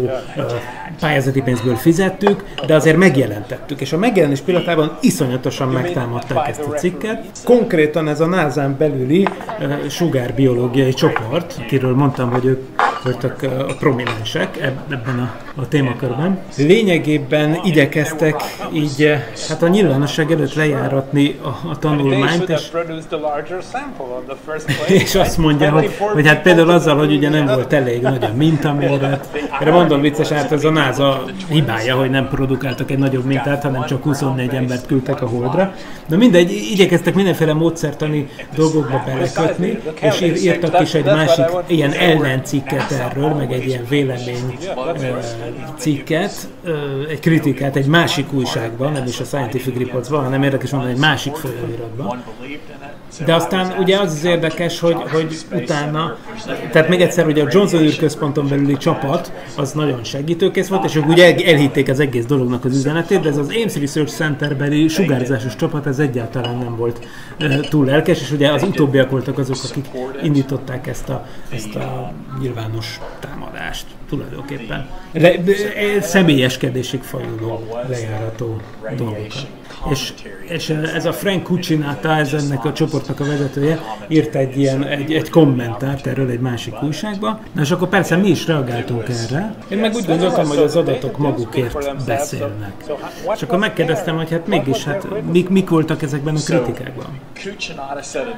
pályázati pénzből fizettük, de azért megjelentettük. És a megjelenés pillanatában iszonyatosan megtámadták ezt a cikket. Konkrétan ez a NASA-n belüli ö, sugárbiológiai csoport, akiről mondtam, hogy ők voltak ö, a prominensek eb- ebben a, a témakörben. Lényegében igyekeztek így ö, hát a nyilvánosság előtt lejáratni a, a tanulmányt, és és azt mondja, hogy, hogy hát például azzal, hogy ugye nem volt elég nagy a mintaméret. Erre mondom vicces, hát ez a NASA hibája, hogy nem produkáltak egy nagyobb mintát, hanem csak 24 embert küldtek a holdra. De mindegy, igyekeztek mindenféle módszertani dolgokba belekötni, és ír, írtak is egy másik ilyen ellencikket erről, meg egy ilyen vélemény ö, cikket, egy kritikát egy másik újságban, nem is a Scientific Reports-ban, hanem érdekes mondani, egy másik folyamiratban. De aztán ugye az az érdekes, hogy, hogy utána, tehát még egyszer ugye a Johnson űrközponton belüli csapat az nagyon segítőkész volt, és ugye el- elhitték az egész dolognak az üzenetét, de ez az Ames Research Center beli sugárzásos csapat ez egyáltalán nem volt túl lelkes, és ugye az utóbbiak voltak azok, akik indították ezt a, ezt a nyilvános támadást tulajdonképpen. Le, személyeskedésig fajuló lejárató dolgokat. És, és ez a Frank Cucinata, ez ennek a csoportnak a vezetője, írt egy ilyen, egy, egy kommentárt erről egy másik újságba. Na és akkor persze mi is reagáltunk erre. Én meg úgy gondoltam, hogy az adatok magukért beszélnek. És akkor megkérdeztem, hogy hát mégis, hát mik, mik voltak ezekben a kritikákban.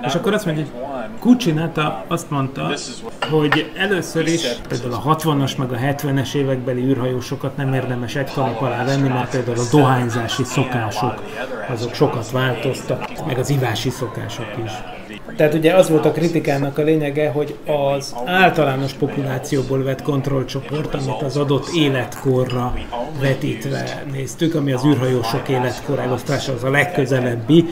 És akkor azt mondja, hogy Cucinata azt mondta, hogy először is például a 60-as meg a 70-es évekbeli űrhajósokat nem érdemes egy kalap alá venni, mert például a dohányzási szokások azok sokat változtak, meg az ivási szokások is. Tehát ugye az volt a kritikának a lényege, hogy az általános populációból vett kontrollcsoport, amit az adott életkorra vetítve néztük, ami az űrhajósok életkorelosztása az a legközelebbi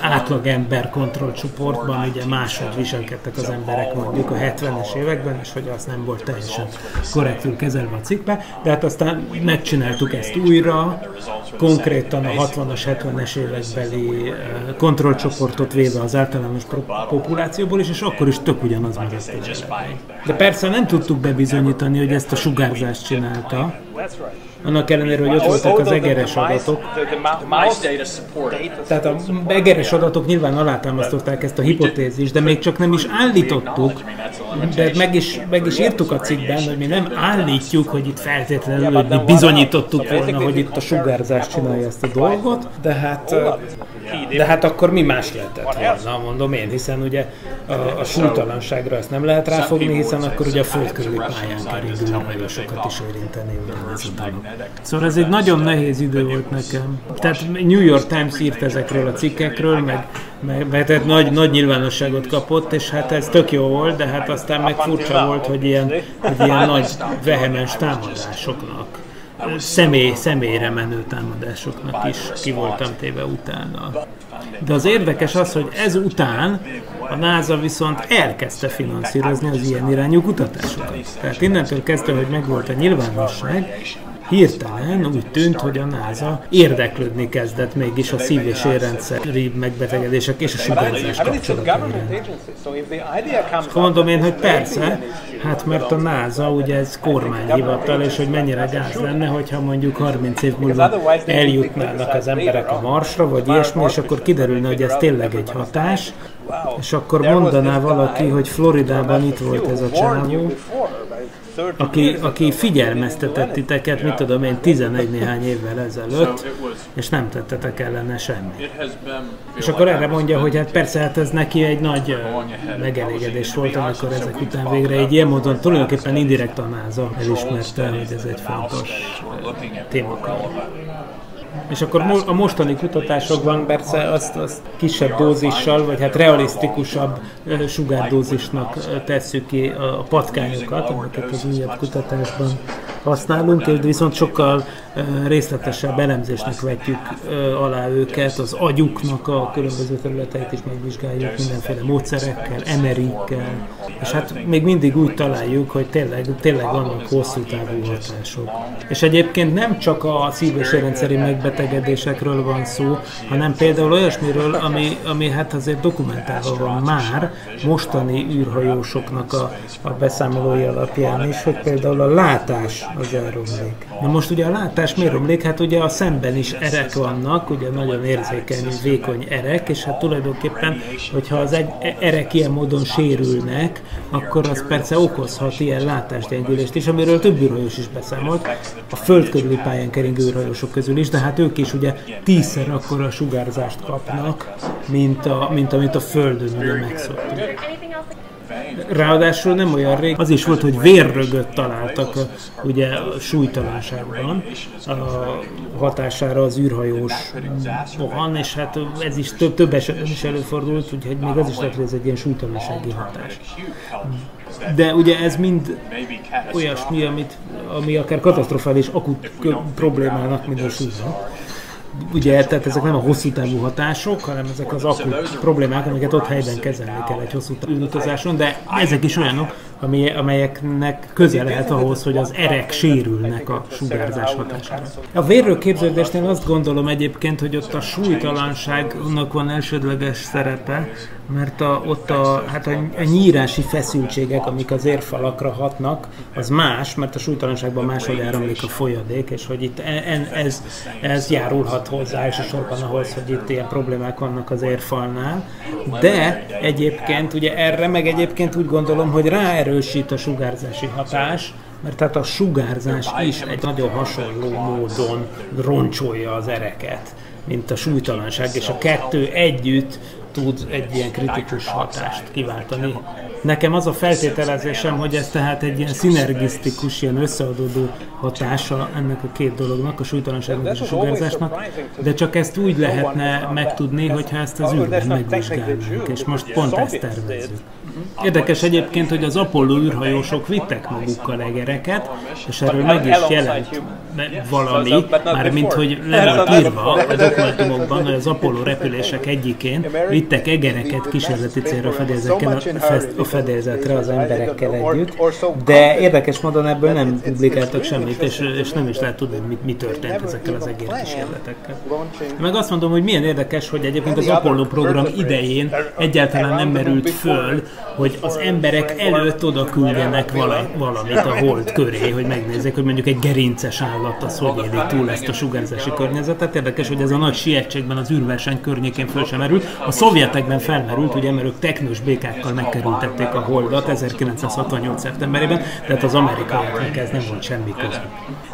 átlagember kontrollcsoportban, ugye máshogy viselkedtek az emberek mondjuk a 70-es években, és hogy az nem volt teljesen korrektül kezelve a cikkbe, de hát aztán megcsináltuk ezt újra, konkrétan a 60-as, 70-es évekbeli kontrollcsoportot véve az általános populációból is, és akkor is tök ugyanaz maradt. De persze nem tudtuk bebizonyítani, hogy ezt a sugárzást csinálta, annak ellenére, hogy ott voltak az egeres adatok. Tehát a egeres adatok nyilván alátámasztották ezt a hipotézist, de még csak nem is állítottuk, de meg is, meg is írtuk a cikkben, hogy mi nem állítjuk, hogy itt feltétlenül, hogy mi bizonyítottuk volna, hogy itt a sugárzás csinálja ezt a dolgot, de hát de hát akkor mi más lehetett volna, mondom én, hiszen ugye a, a súlytalanságra ezt nem lehet ráfogni, hiszen akkor ugye a föld körüli pályán keringő hajósokat is érinteni. Szóval ez egy nagyon nehéz idő volt nekem. Tehát New York Times írt ezekről a cikkekről, meg, meg tehát nagy, nagy nyilvánosságot kapott, és hát ez tök jó volt, de hát aztán meg furcsa volt, hogy ilyen, hogy ilyen nagy vehemens támadásoknak személy, személyre menő támadásoknak is ki voltam téve utána. De az érdekes az, hogy ez után a NASA viszont elkezdte finanszírozni az ilyen irányú kutatásokat. Tehát innentől kezdve, hogy megvolt a nyilvánosság, hirtelen úgy tűnt, hogy a NASA érdeklődni kezdett mégis a szív- és érrendszeri megbetegedések és a sugárzás kapcsolatai iránt. Mondom én, hogy persze, hát mert a NASA ugye ez kormányhivatal, és hogy mennyire gáz lenne, hogyha mondjuk 30 év múlva eljutnának az emberek a Marsra, vagy ilyesmi, és akkor kiderülne, hogy ez tényleg egy hatás, és akkor mondaná valaki, hogy Floridában itt volt ez a csávó, aki, aki figyelmeztetett titeket, mit tudom én, 11 néhány évvel ezelőtt, és nem tettetek ellene semmit. És akkor erre mondja, hogy hát persze, hát ez neki egy nagy megelégedés volt, amikor ezek után végre egy ilyen módon tulajdonképpen indirekt a NASA elismerte, hogy ez egy fontos témakör. És akkor a mostani kutatásokban persze azt, azt kisebb dózissal, vagy hát realisztikusabb sugárdózisnak tesszük ki a, patkányokat, amiket az újabb kutatásban használunk, és viszont sokkal részletesebb elemzésnek vetjük alá őket, az agyuknak a különböző területeit is megvizsgáljuk mindenféle módszerekkel, emerikkel, és hát még mindig úgy találjuk, hogy tényleg, tényleg vannak hosszú távú hatások. És egyébként nem csak a szív- és érrendszeri megbetegedésekről van szó, hanem például olyasmiről, ami, ami hát azért dokumentálva van már mostani űrhajósoknak a, a beszámolói alapján is, hogy például a látás az elromlik. Na most ugye a látás miért romlik? Hát ugye a szemben is erek vannak, ugye nagyon érzékeny, vékony erek, és hát tulajdonképpen, hogyha az egy erek ilyen módon sérülnek, akkor az persze okozhat ilyen látásgyengülést is, amiről több űrhajós is beszámolt, a föld körüli pályán keringő űrhajósok közül is, de hát ők is ugye tízszer akkora sugárzást kapnak, mint, a, mint amit a Földön ugye megszoktunk. Ráadásul nem olyan rég, az is volt, hogy vérrögöt találtak a, ugye a súlytalanságban a hatására az űrhajós van, és hát ez is több, több esetben is előfordult, úgyhogy még az is lehet, hogy ez egy ilyen súlytalansági hatás. De ugye ez mind olyasmi, amit, ami akár katasztrofális akut problémának minősülhet. Ugye, tehát ezek nem a hosszú távú hatások, hanem ezek az akut problémák, amiket ott helyben kezelni kell egy hosszú távú utazáson, de ezek is olyanok, ami, amelyeknek köze lehet ahhoz, hogy az erek sérülnek a sugárzás hatására. A vérről képződésnél azt gondolom egyébként, hogy ott a súlytalanságnak van elsődleges szerepe, mert a, ott a, hát a, a nyírási feszültségek, amik az érfalakra hatnak, az más, mert a súlytalanságban máshogy áramlik a folyadék, és hogy itt e- en, ez, ez járulhat hozzá elsősorban ahhoz, hogy itt ilyen problémák vannak az érfalnál. De egyébként ugye erre meg egyébként úgy gondolom, hogy ráerősít a sugárzási hatás, mert tehát a sugárzás is egy nagyon hasonló módon roncsolja az ereket, mint a súlytalanság, és a kettő együtt tud egy ilyen kritikus hatást kiváltani Nekem az a feltételezésem, hogy ez tehát egy ilyen szinergisztikus, ilyen összeadódó hatása ennek a két dolognak, a súlytalanságnak és a sugárzásnak, de csak ezt úgy lehetne megtudni, hogyha ezt az űrben megvizsgálnánk, és most pont ezt tervezzük. Érdekes egyébként, hogy az Apollo űrhajósok vittek magukkal egereket, és erről meg is jelent valami, mármint hogy le volt írva a dokumentumokban, hogy az Apollo repülések egyikén vittek egereket kísérleti célra fedélzekkel a, a fedélzetre az emberekkel együtt, de érdekes módon ebből nem publikáltak semmit, és, és nem is lehet tudni, mi, mi történt ezekkel az egérkísérletekkel. Meg azt mondom, hogy milyen érdekes, hogy egyébként az Apollo program idején egyáltalán nem merült föl, hogy az emberek előtt oda küldjenek vala, valamit a hold köré, hogy megnézzék, hogy mondjuk egy gerinces állat az hogy éli túl ezt a sugárzási környezetet. Érdekes, hogy ez a nagy sietségben az űrverseny környékén föl sem merült. A szovjetekben felmerült, ugye, mert ők teknős békákkal megkerültették a holdat 1968. szeptemberében, tehát az amerikaiaknak ez nem volt semmi közük.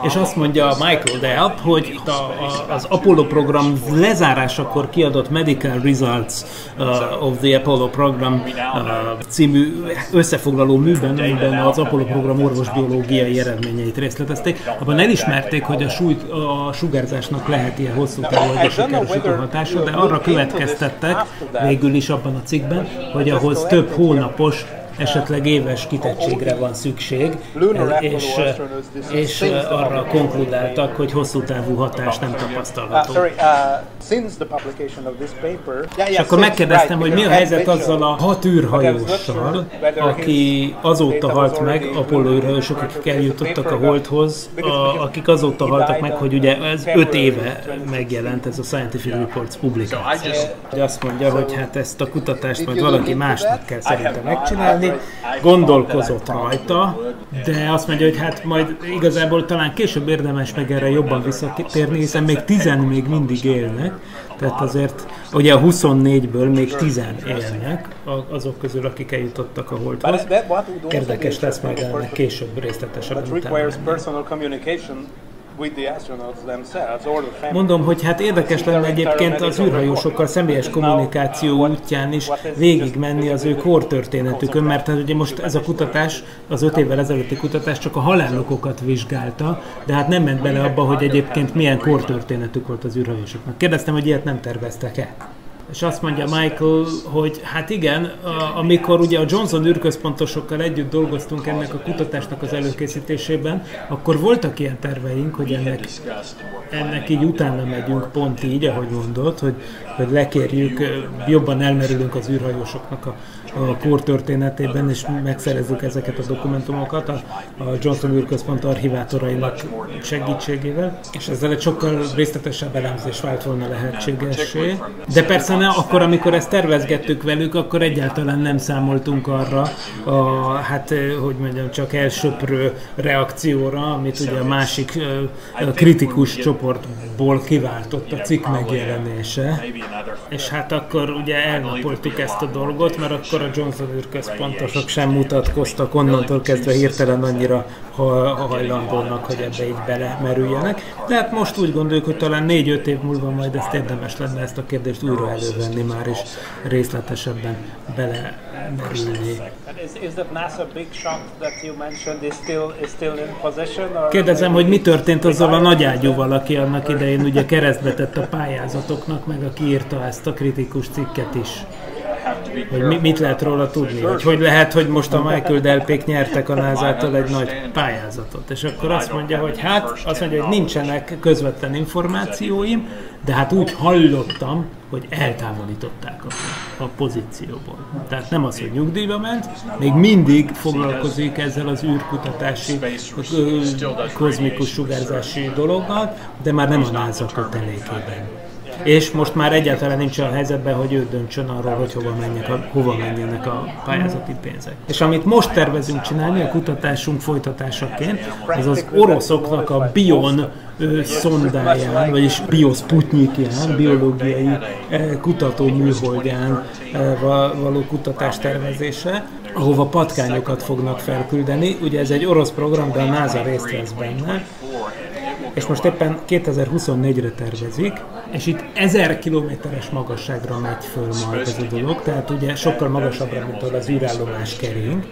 És azt mondja Michael Delp, hogy a, a, az Apollo program lezárásakor kiadott Medical Results uh, of the Apollo Program uh, című összefoglaló műben, amiben az Apollo program orvosbiológiai eredményeit részletezték, abban elismerték, hogy a, súly, a sugárzásnak lehet ilyen hosszú távú egészségkárosító hatása, de arra következtettek végül is abban a cikkben, hogy ahhoz több hónapos esetleg éves kitettségre van szükség, és, és arra konkludáltak, hogy hosszú távú hatás nem tapasztalható. És akkor megkérdeztem, hogy mi a helyzet azzal a hat űrhajóssal, aki azóta halt meg, Apollo űrhajósok, akik eljutottak a Holdhoz, a, akik azóta haltak meg, hogy ugye ez öt éve megjelent ez a Scientific Reports publikáció. Azt mondja, hogy hát ezt a kutatást majd valaki másnak kell szerintem megcsinálni, gondolkozott rajta, de azt mondja, hogy hát majd igazából talán később érdemes meg erre jobban visszatérni, hiszen még tizen még mindig élnek, tehát azért ugye a 24-ből még 10 élnek azok közül, akik eljutottak a holdhoz. Érdekes lesz majd ennek később részletesebben utána. Mondom, hogy hát érdekes lenne egyébként az űrhajósokkal személyes kommunikáció útján is végigmenni az ő kortörténetükön, mert hát ugye most ez a kutatás, az öt évvel ezelőtti kutatás csak a halálokokat vizsgálta, de hát nem ment bele abba, hogy egyébként milyen kortörténetük volt az űrhajósoknak. Kérdeztem, hogy ilyet nem terveztek-e. És azt mondja Michael, hogy hát igen, amikor ugye a Johnson űrközpontosokkal együtt dolgoztunk ennek a kutatásnak az előkészítésében, akkor voltak ilyen terveink, hogy ennek, ennek így utána megyünk pont így, ahogy mondod, hogy, hogy lekérjük, jobban elmerülünk az űrhajósoknak a, a kor történetében, és megszerezzük ezeket a dokumentumokat a, a Johnson űrközpont archivátorainak segítségével, és ezzel egy sokkal részletesebb elemzés vált volna lehetségessé. De persze ne, akkor, amikor ezt tervezgettük velük, akkor egyáltalán nem számoltunk arra, a, hát, hogy mondjam, csak elsöprő reakcióra, amit ugye a másik a kritikus csoportból kiváltott a cikk megjelenése. És hát akkor ugye elnapoltuk ezt a dolgot, mert akkor a Johnson űrközpontosok sem mutatkoztak onnantól kezdve hirtelen annyira hajlandónak, hogy ebbe így belemerüljenek. De hát most úgy gondoljuk, hogy talán négy-öt év múlva majd ezt érdemes lenne ezt a kérdést újra elővenni már is részletesebben belemerülni. Kérdezem, hogy mi történt azzal a nagyágyúval, aki annak idején ugye keresztbe tett a pályázatoknak, meg aki írta ezt a kritikus cikket is hogy mi, mit lehet róla tudni, hogy hogy lehet, hogy most a Michael Delpék nyertek a NASA-tól egy nagy pályázatot. És akkor azt mondja, hogy hát, azt mondja, hogy nincsenek közvetlen információim, de hát úgy hallottam, hogy eltávolították a, a pozícióból. Tehát nem az, hogy nyugdíjba ment, még mindig foglalkozik ezzel az űrkutatási, kozmikus sugárzási dologgal, de már nem a NASA kötelékében és most már egyáltalán nincs a helyzetben, hogy ő döntsön arról, hogy hova, menjek hova menjenek a pályázati pénzek. És amit most tervezünk csinálni a kutatásunk folytatásaként, az az oroszoknak a Bion ő, szondáján, vagyis biosputnyikján, biológiai kutató műholdján való kutatás tervezése, ahova patkányokat fognak felküldeni. Ugye ez egy orosz program, de a NASA részt vesz benne és most éppen 2024-re tervezik, és itt 1000 kilométeres magasságra megy föl majd ez a dolog, tehát ugye sokkal magasabbra, mint ahol az űrállomás kering.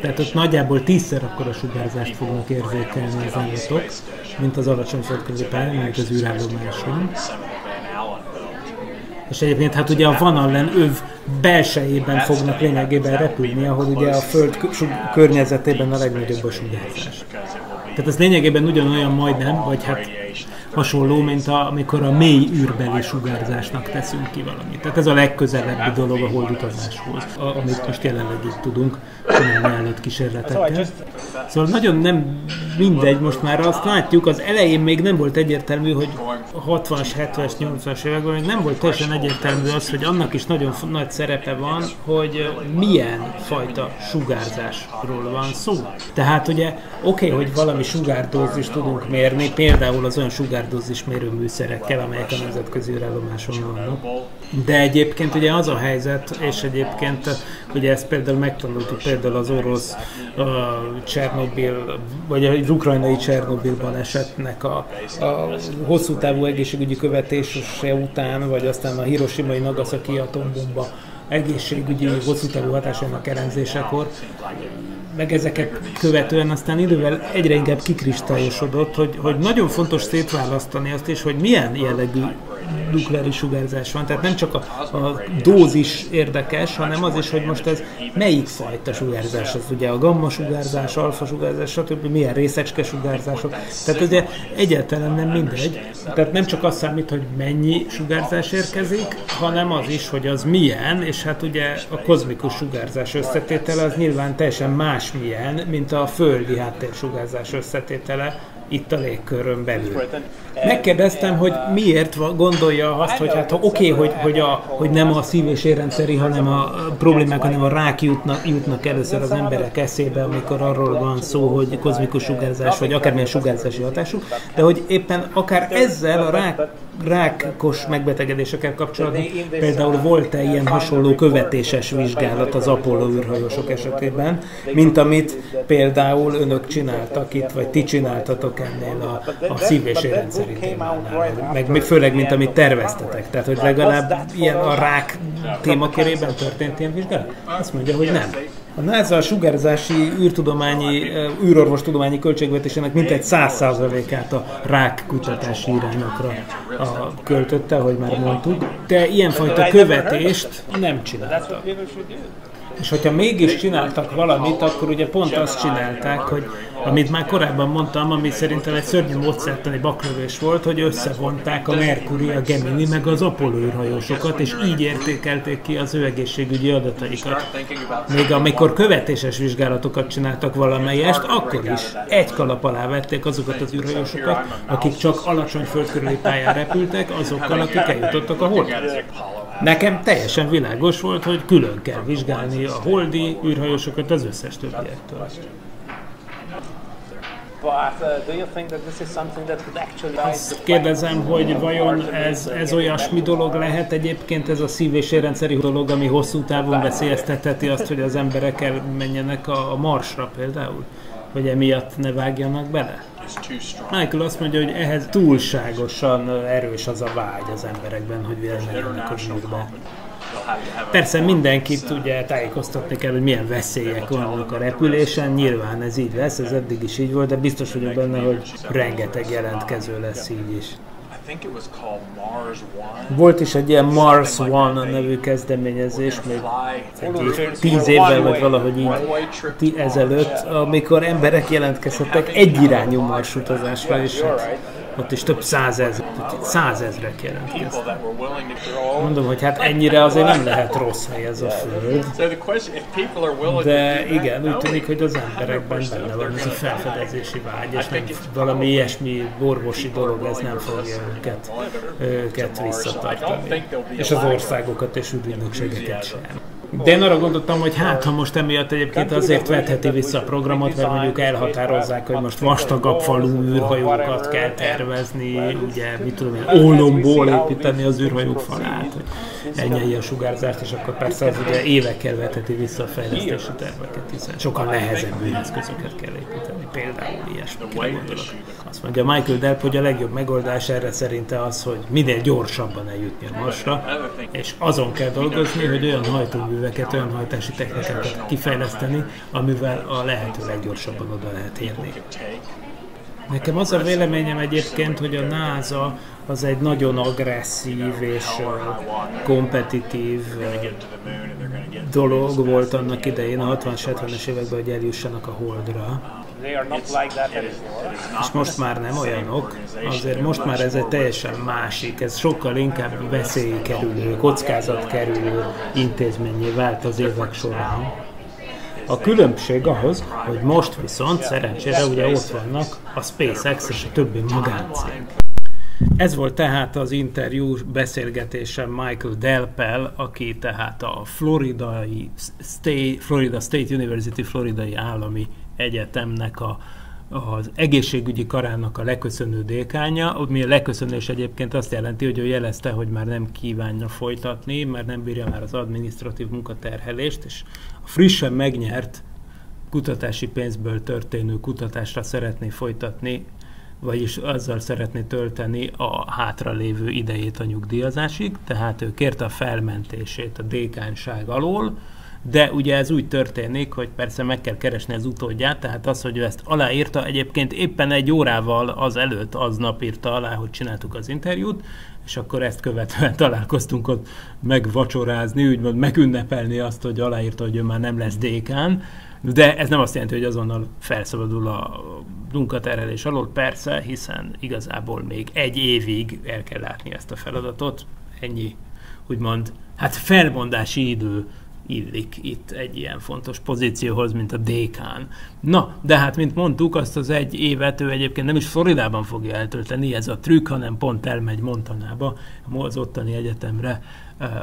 Tehát ott nagyjából tízszer a sugárzást fognak érzékelni az állatok, mint az alacsony földközi pályán, mint az űrállomáson. És egyébként hát ugye a Van Allen öv belsejében fognak lényegében repülni, ahol ugye a Föld környezetében a legnagyobb a sugárzás. Tehát ez lényegében ugyanolyan majdnem, vagy hát hasonló, mint a, amikor a mély űrbeli sugárzásnak teszünk ki valamit. Tehát ez a legközelebbi dolog a holdutazáshoz, amit most jelenleg itt tudunk csinálni előtt kísérletekkel. Szóval nagyon nem mindegy, most már azt látjuk, az elején még nem volt egyértelmű, hogy a 60-as, 70-es, 80-as években még nem volt teljesen egyértelmű az, hogy annak is nagyon nagy szerepe van, hogy milyen fajta sugárzásról van szó. Tehát ugye oké, okay, hogy valami sugárdózist tudunk mérni, például az olyan sugárdózis mérő műszerekkel, amelyek a nemzetközi űrállomáson vannak. De egyébként ugye az a helyzet, és egyébként ugye ezt például megtanultuk például az orosz uh, Csernobil, vagy az ukrajnai Csernobil balesetnek a, a hosszú távú egészségügyi követése után, vagy aztán a Hiroshima-i Nagasaki atombomba egészségügyi hosszú távú hatásának elemzésekor, meg ezeket követően aztán idővel egyre inkább kikristályosodott, hogy, hogy nagyon fontos szétválasztani azt is, hogy milyen jellegű nukleáris sugárzás van. Tehát nem csak a, a dózis érdekes, hanem az is, hogy most ez melyik fajta sugárzás. Ez ugye a gamma sugárzás, alfa sugárzás, stb. milyen részecske sugárzások. Tehát ugye egyáltalán nem mindegy. Tehát nem csak az számít, hogy mennyi sugárzás érkezik, hanem az is, hogy az milyen, és hát ugye a kozmikus sugárzás összetétele az nyilván teljesen más milyen, mint a földi háttérsugárzás összetétele, itt a légkörön belül. Megkérdeztem, hogy miért gondolja azt, hogy hát ha oké, okay, hogy, hogy, a, hogy nem a szív- és érrendszeri, hanem a problémák, hanem a rák jutnak, jutnak először az emberek eszébe, amikor arról van szó, hogy kozmikus sugárzás, vagy akármilyen sugárzási hatásuk, de hogy éppen akár ezzel a rák, rákos megbetegedésekkel kapcsolatban például volt-e ilyen hasonló követéses vizsgálat az Apollo űrhajósok esetében, mint amit például önök csináltak itt, vagy ti csináltatok ennél a, a szív- és meg még főleg, mint amit terveztetek. Tehát, hogy legalább ilyen a rák témakörében történt ilyen vizsgálat? Azt mondja, hogy nem. A NASA a sugárzási űrtudományi, eh, űrorvostudományi költségvetésének mintegy 100%-át a rák kutatási irányokra a, költötte, ahogy már mondtuk, de ilyenfajta követést nem csináltak. És hogyha mégis csináltak valamit, akkor ugye pont azt csinálták, hogy amit már korábban mondtam, ami szerintem egy szörnyű módszertani baklövés volt, hogy összevonták a Mercury, a Gemini, meg az Apollo űrhajósokat, és így értékelték ki az ő egészségügyi adataikat. Még amikor követéses vizsgálatokat csináltak valamelyest, akkor is egy kalap alá vették azokat az űrhajósokat, akik csak alacsony földkörüli pályán repültek, azokkal, akik eljutottak a Holdra. Nekem teljesen világos volt, hogy külön kell vizsgálni a holdi űrhajósokat az összes többiektől. Azt kérdezem, hogy vajon ez, ez olyasmi dolog lehet egyébként, ez a szív- és érrendszeri dolog, ami hosszú távon veszélyeztetheti azt, hogy az emberek elmenjenek a, a Marsra például? Hogy emiatt ne vágjanak bele? Michael azt mondja, hogy ehhez túlságosan erős az a vágy az emberekben, hogy elmenjenek a zsírbe. Persze mindenkit ugye tájékoztatni kell, hogy milyen veszélyek vannak a repülésen, nyilván ez így lesz, ez eddig is így volt, de biztos vagyok benne, hogy rengeteg jelentkező lesz így is. Volt is egy ilyen Mars One nevű kezdeményezés, még egy tíz évvel, vagy valahogy így ezelőtt, amikor emberek jelentkezhettek egyirányú marsutazásra, és hát ott is több százezer, százezrek jelentkeztek. Mondom, hogy hát ennyire azért nem lehet rossz hely ez a Föld. De igen, úgy tűnik, hogy az emberekben benne van ez a felfedezési vágy, és nem valami ilyesmi orvosi dolog, ez nem fogja őket, őket visszatartani. És az országokat és ügynökségeket sem. De én arra gondoltam, hogy hát, ha most emiatt egyébként azért vetheti vissza a programot, mert mondjuk elhatározzák, hogy most vastagabb falú űrhajókat kell tervezni, ugye, mit tudom én, ólomból építeni az űrhajók falát, ennyi a sugárzást, és akkor persze az ugye évekkel vetheti vissza a fejlesztési terveket, hiszen sokkal nehezebb eszközöket kell építeni, például ilyesmikre gondolok. Azt mondja Michael Delp, hogy a legjobb megoldás erre szerinte az, hogy minél gyorsabban eljutni a Marsra, és azon kell dolgozni, hogy olyan hajtóműveket, olyan hajtási technikákat kifejleszteni, amivel a lehető leggyorsabban oda lehet érni. Nekem az a véleményem egyébként, hogy a NASA az egy nagyon agresszív és kompetitív dolog volt annak idején, a 60-70-es években, hogy eljussanak a Holdra. És most már nem olyanok, azért most már ez egy teljesen másik, ez sokkal inkább veszélykerülő, kockázatkerülő intézményé vált az évek során. A különbség ahhoz, hogy most viszont szerencsére ugye ott vannak a SpaceX és a többi magáncég. Ez volt tehát az interjú beszélgetésem Michael Delpel, aki tehát a Floridai State, Florida State University Floridai Állami Egyetemnek a az egészségügyi karának a leköszönő dékánya, mi a leköszönés egyébként azt jelenti, hogy ő jelezte, hogy már nem kívánja folytatni, mert nem bírja már az administratív munkaterhelést, és a frissen megnyert kutatási pénzből történő kutatásra szeretné folytatni, vagyis azzal szeretné tölteni a hátralévő idejét a nyugdíjazásig, tehát ő kérte a felmentését a dékánság alól, de ugye ez úgy történik, hogy persze meg kell keresni az utódját, tehát az, hogy ő ezt aláírta, egyébként éppen egy órával az előtt, aznap írta alá, hogy csináltuk az interjút, és akkor ezt követően <laughs> találkoztunk ott megvacsorázni, úgymond megünnepelni azt, hogy aláírta, hogy ő már nem lesz dékán, de ez nem azt jelenti, hogy azonnal felszabadul a munkaterhelés alól, persze, hiszen igazából még egy évig el kell látni ezt a feladatot, ennyi, úgymond, hát felmondási idő illik itt egy ilyen fontos pozícióhoz, mint a dékán. Na, de hát, mint mondtuk, azt az egy évet ő egyébként nem is Floridában fogja eltölteni, ez a trükk, hanem pont elmegy Montanába, az ottani egyetemre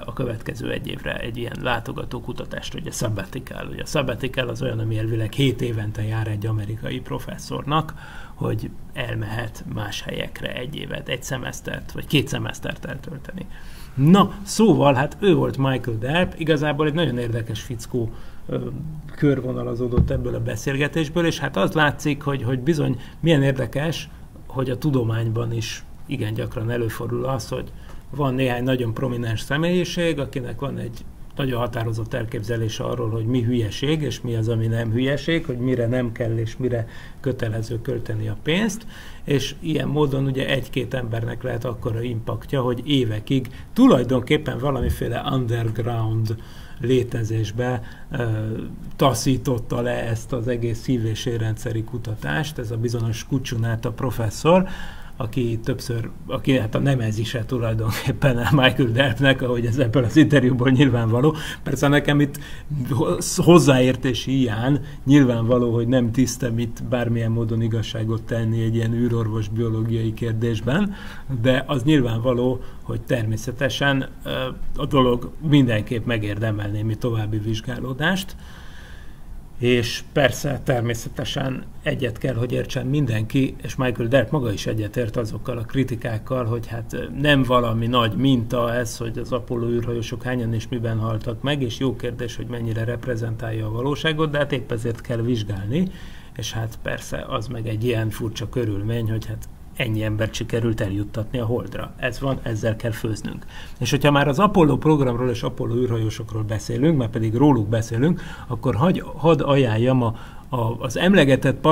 a következő egy évre egy ilyen látogató kutatást, ugye sabbatical. Ugye a sabbatical az olyan, ami elvileg 7 évente jár egy amerikai professzornak, hogy elmehet más helyekre egy évet, egy szemesztert, vagy két szemesztert eltölteni. Na, szóval, hát ő volt Michael Delp, igazából egy nagyon érdekes fickó ö, körvonalazódott ebből a beszélgetésből, és hát az látszik, hogy, hogy bizony milyen érdekes, hogy a tudományban is igen gyakran előfordul az, hogy van néhány nagyon prominens személyiség, akinek van egy nagyon határozott elképzelése arról, hogy mi hülyeség, és mi az, ami nem hülyeség, hogy mire nem kell, és mire kötelező költeni a pénzt, és ilyen módon ugye egy-két embernek lehet akkora impaktja, hogy évekig tulajdonképpen valamiféle underground létezésbe e, taszította le ezt az egész szív- és kutatást, ez a bizonyos Kucsunáta professzor, aki többször, aki hát a nemezise tulajdonképpen a <laughs> Michael Delpnek, ahogy ez ebből az interjúból nyilvánvaló. Persze nekem itt hozzáértési hiány nyilvánvaló, hogy nem tisztem itt bármilyen módon igazságot tenni egy ilyen űrorvos biológiai kérdésben, de az nyilvánvaló, hogy természetesen a dolog mindenképp megérdemelné némi további vizsgálódást és persze természetesen egyet kell, hogy értsen mindenki, és Michael Delp maga is egyetért azokkal a kritikákkal, hogy hát nem valami nagy minta ez, hogy az Apollo űrhajósok hányan és miben haltak meg, és jó kérdés, hogy mennyire reprezentálja a valóságot, de hát épp ezért kell vizsgálni, és hát persze az meg egy ilyen furcsa körülmény, hogy hát ennyi embert sikerült eljuttatni a Holdra. Ez van, ezzel kell főznünk. És hogyha már az Apollo programról és Apollo űrhajósokról beszélünk, mert pedig róluk beszélünk, akkor hagy, hadd ajánljam a, a, az emlegetett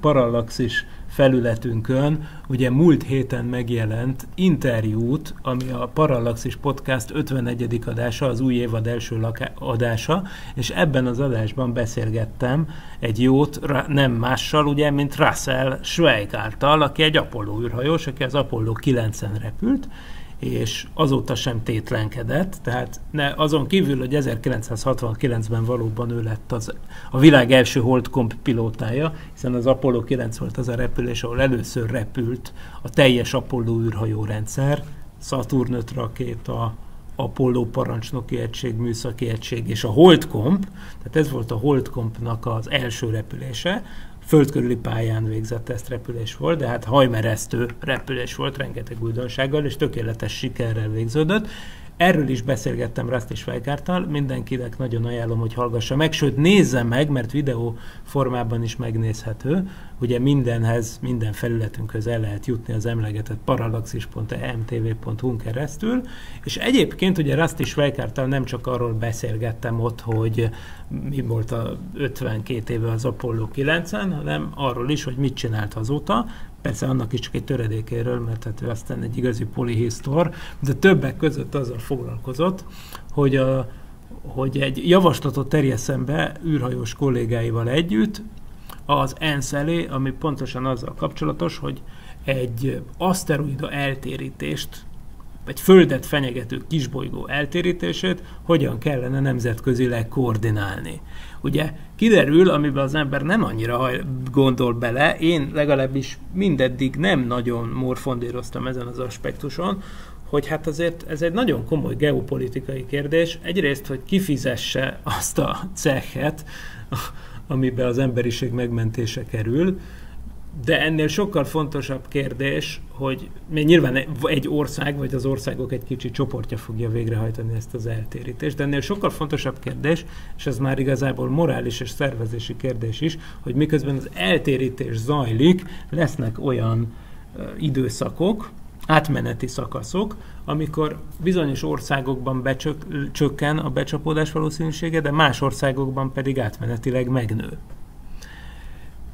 parallaxis felületünkön ugye múlt héten megjelent interjút, ami a Parallaxis Podcast 51. adása, az új évad első adása, és ebben az adásban beszélgettem egy jót, nem mással, ugye, mint Russell Schweig által, aki egy Apollo űrhajós, aki az Apollo 9-en repült, és azóta sem tétlenkedett, tehát ne, azon kívül, hogy 1969-ben valóban ő lett az, a világ első holdkomp pilótája, hiszen az Apollo 9 volt az a repülés, ahol először repült a teljes Apollo űrhajó rendszer, Saturn 5 rakéta, Apollo parancsnoki egység, műszaki egység és a Holdkomp, tehát ez volt a Holdkompnak az első repülése, földkörüli pályán végzett tesztrepülés volt, de hát hajmeresztő repülés volt, rengeteg újdonsággal, és tökéletes sikerrel végződött. Erről is beszélgettem Raszt és Fejkártal, mindenkinek nagyon ajánlom, hogy hallgassa meg, sőt nézze meg, mert videó formában is megnézhető. Ugye mindenhez, minden felületünkhöz el lehet jutni az emlegetett parallaxis.emtv.hu keresztül, és egyébként ugye Raszt és Fejkártal nem csak arról beszélgettem ott, hogy mi volt a 52 éve az Apollo 9-en, hanem arról is, hogy mit csinált azóta, persze annak is csak egy töredékéről, mert hát ő aztán egy igazi polihisztor, de többek között azzal foglalkozott, hogy, a, hogy egy javaslatot terjeszem be űrhajós kollégáival együtt az ENSZ elé, ami pontosan azzal kapcsolatos, hogy egy aszteroida eltérítést vagy földet fenyegető kisbolygó eltérítését hogyan kellene nemzetközileg koordinálni. Ugye kiderül, amiben az ember nem annyira gondol bele, én legalábbis mindeddig nem nagyon morfondéroztam ezen az aspektuson, hogy hát azért ez egy nagyon komoly geopolitikai kérdés. Egyrészt, hogy kifizesse azt a cechet, amiben az emberiség megmentése kerül, de ennél sokkal fontosabb kérdés, hogy még nyilván egy ország, vagy az országok egy kicsi csoportja fogja végrehajtani ezt az eltérítést, de ennél sokkal fontosabb kérdés, és ez már igazából morális és szervezési kérdés is, hogy miközben az eltérítés zajlik, lesznek olyan uh, időszakok, átmeneti szakaszok, amikor bizonyos országokban becsökken a becsapódás valószínűsége, de más országokban pedig átmenetileg megnő.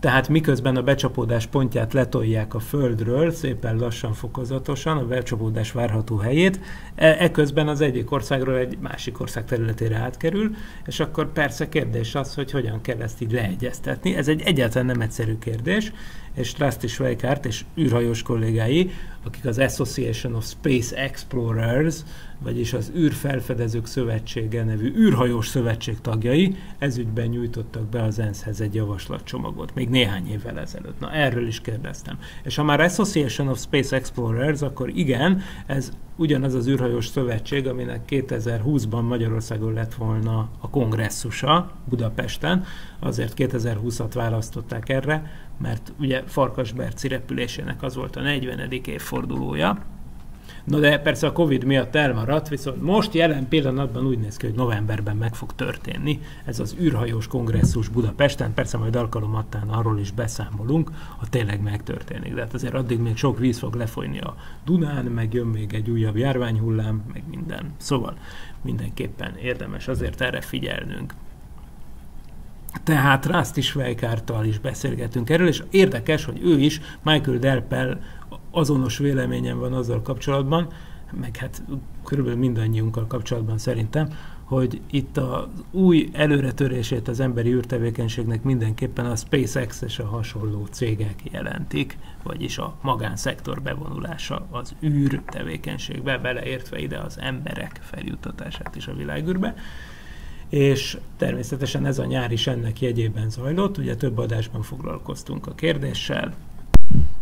Tehát miközben a becsapódás pontját letolják a földről, szépen lassan, fokozatosan, a becsapódás várható helyét, e- eközben az egyik országról egy másik ország területére átkerül, és akkor persze kérdés az, hogy hogyan kell ezt így leegyeztetni. Ez egy egyáltalán nem egyszerű kérdés, és Trusty Schweikart és űrhajós kollégái, akik az Association of Space Explorers, vagyis az űrfelfedezők szövetsége nevű űrhajós szövetség tagjai ezügyben nyújtottak be az ENSZ-hez egy javaslatcsomagot, még néhány évvel ezelőtt. Na, erről is kérdeztem. És ha már Association of Space Explorers, akkor igen, ez ugyanaz az űrhajós szövetség, aminek 2020-ban Magyarországon lett volna a kongresszusa Budapesten, azért 2020-at választották erre, mert ugye Farkas Berci repülésének az volt a 40. évfordulója, No de persze a Covid miatt elmaradt, viszont most jelen pillanatban úgy néz ki, hogy novemberben meg fog történni. Ez az űrhajós kongresszus Budapesten, persze majd alkalomattán arról is beszámolunk, ha tényleg megtörténik. De hát azért addig még sok víz fog lefolyni a Dunán, meg jön még egy újabb járványhullám, meg minden. Szóval mindenképpen érdemes azért erre figyelnünk. Tehát Rászt is Vejkártal is beszélgetünk erről, és érdekes, hogy ő is Michael Delpel azonos véleményem van azzal kapcsolatban, meg hát körülbelül mindannyiunkkal kapcsolatban szerintem, hogy itt az új előretörését az emberi űrtevékenységnek mindenképpen a SpaceX és a hasonló cégek jelentik, vagyis a magánszektor bevonulása az űr tevékenységbe, beleértve ide az emberek feljutatását is a világűrbe. És természetesen ez a nyár is ennek jegyében zajlott, ugye több adásban foglalkoztunk a kérdéssel,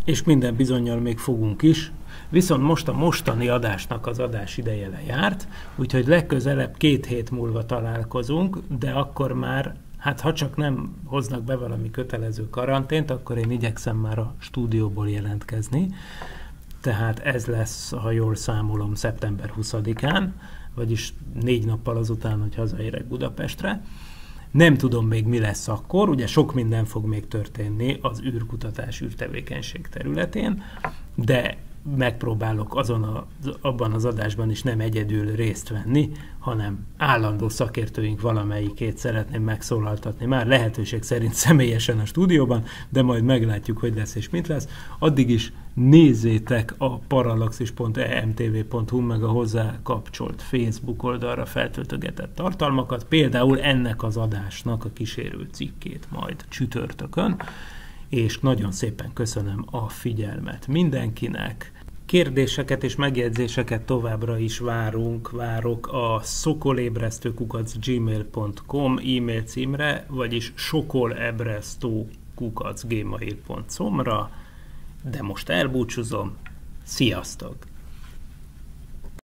és minden bizonyal még fogunk is. Viszont most a mostani adásnak az adás ideje lejárt, úgyhogy legközelebb két hét múlva találkozunk, de akkor már, hát ha csak nem hoznak be valami kötelező karantént, akkor én igyekszem már a stúdióból jelentkezni. Tehát ez lesz, ha jól számolom, szeptember 20-án, vagyis négy nappal azután, hogy hazaérek Budapestre. Nem tudom még mi lesz akkor, ugye sok minden fog még történni az űrkutatás, űrtevékenység területén, de megpróbálok azon a, abban az adásban is nem egyedül részt venni, hanem állandó szakértőink valamelyikét szeretném megszólaltatni. Már lehetőség szerint személyesen a stúdióban, de majd meglátjuk, hogy lesz és mit lesz. Addig is nézzétek a parallaxis.emtv.hu meg a hozzá kapcsolt Facebook oldalra feltöltögetett tartalmakat, például ennek az adásnak a kísérő cikkét majd csütörtökön és nagyon szépen köszönöm a figyelmet mindenkinek. Kérdéseket és megjegyzéseket továbbra is várunk, várok a sokolébresztőkukac.gmail.com e-mail címre, vagyis sokolebresztőkukac.gmail.com-ra, de most elbúcsúzom, sziasztok!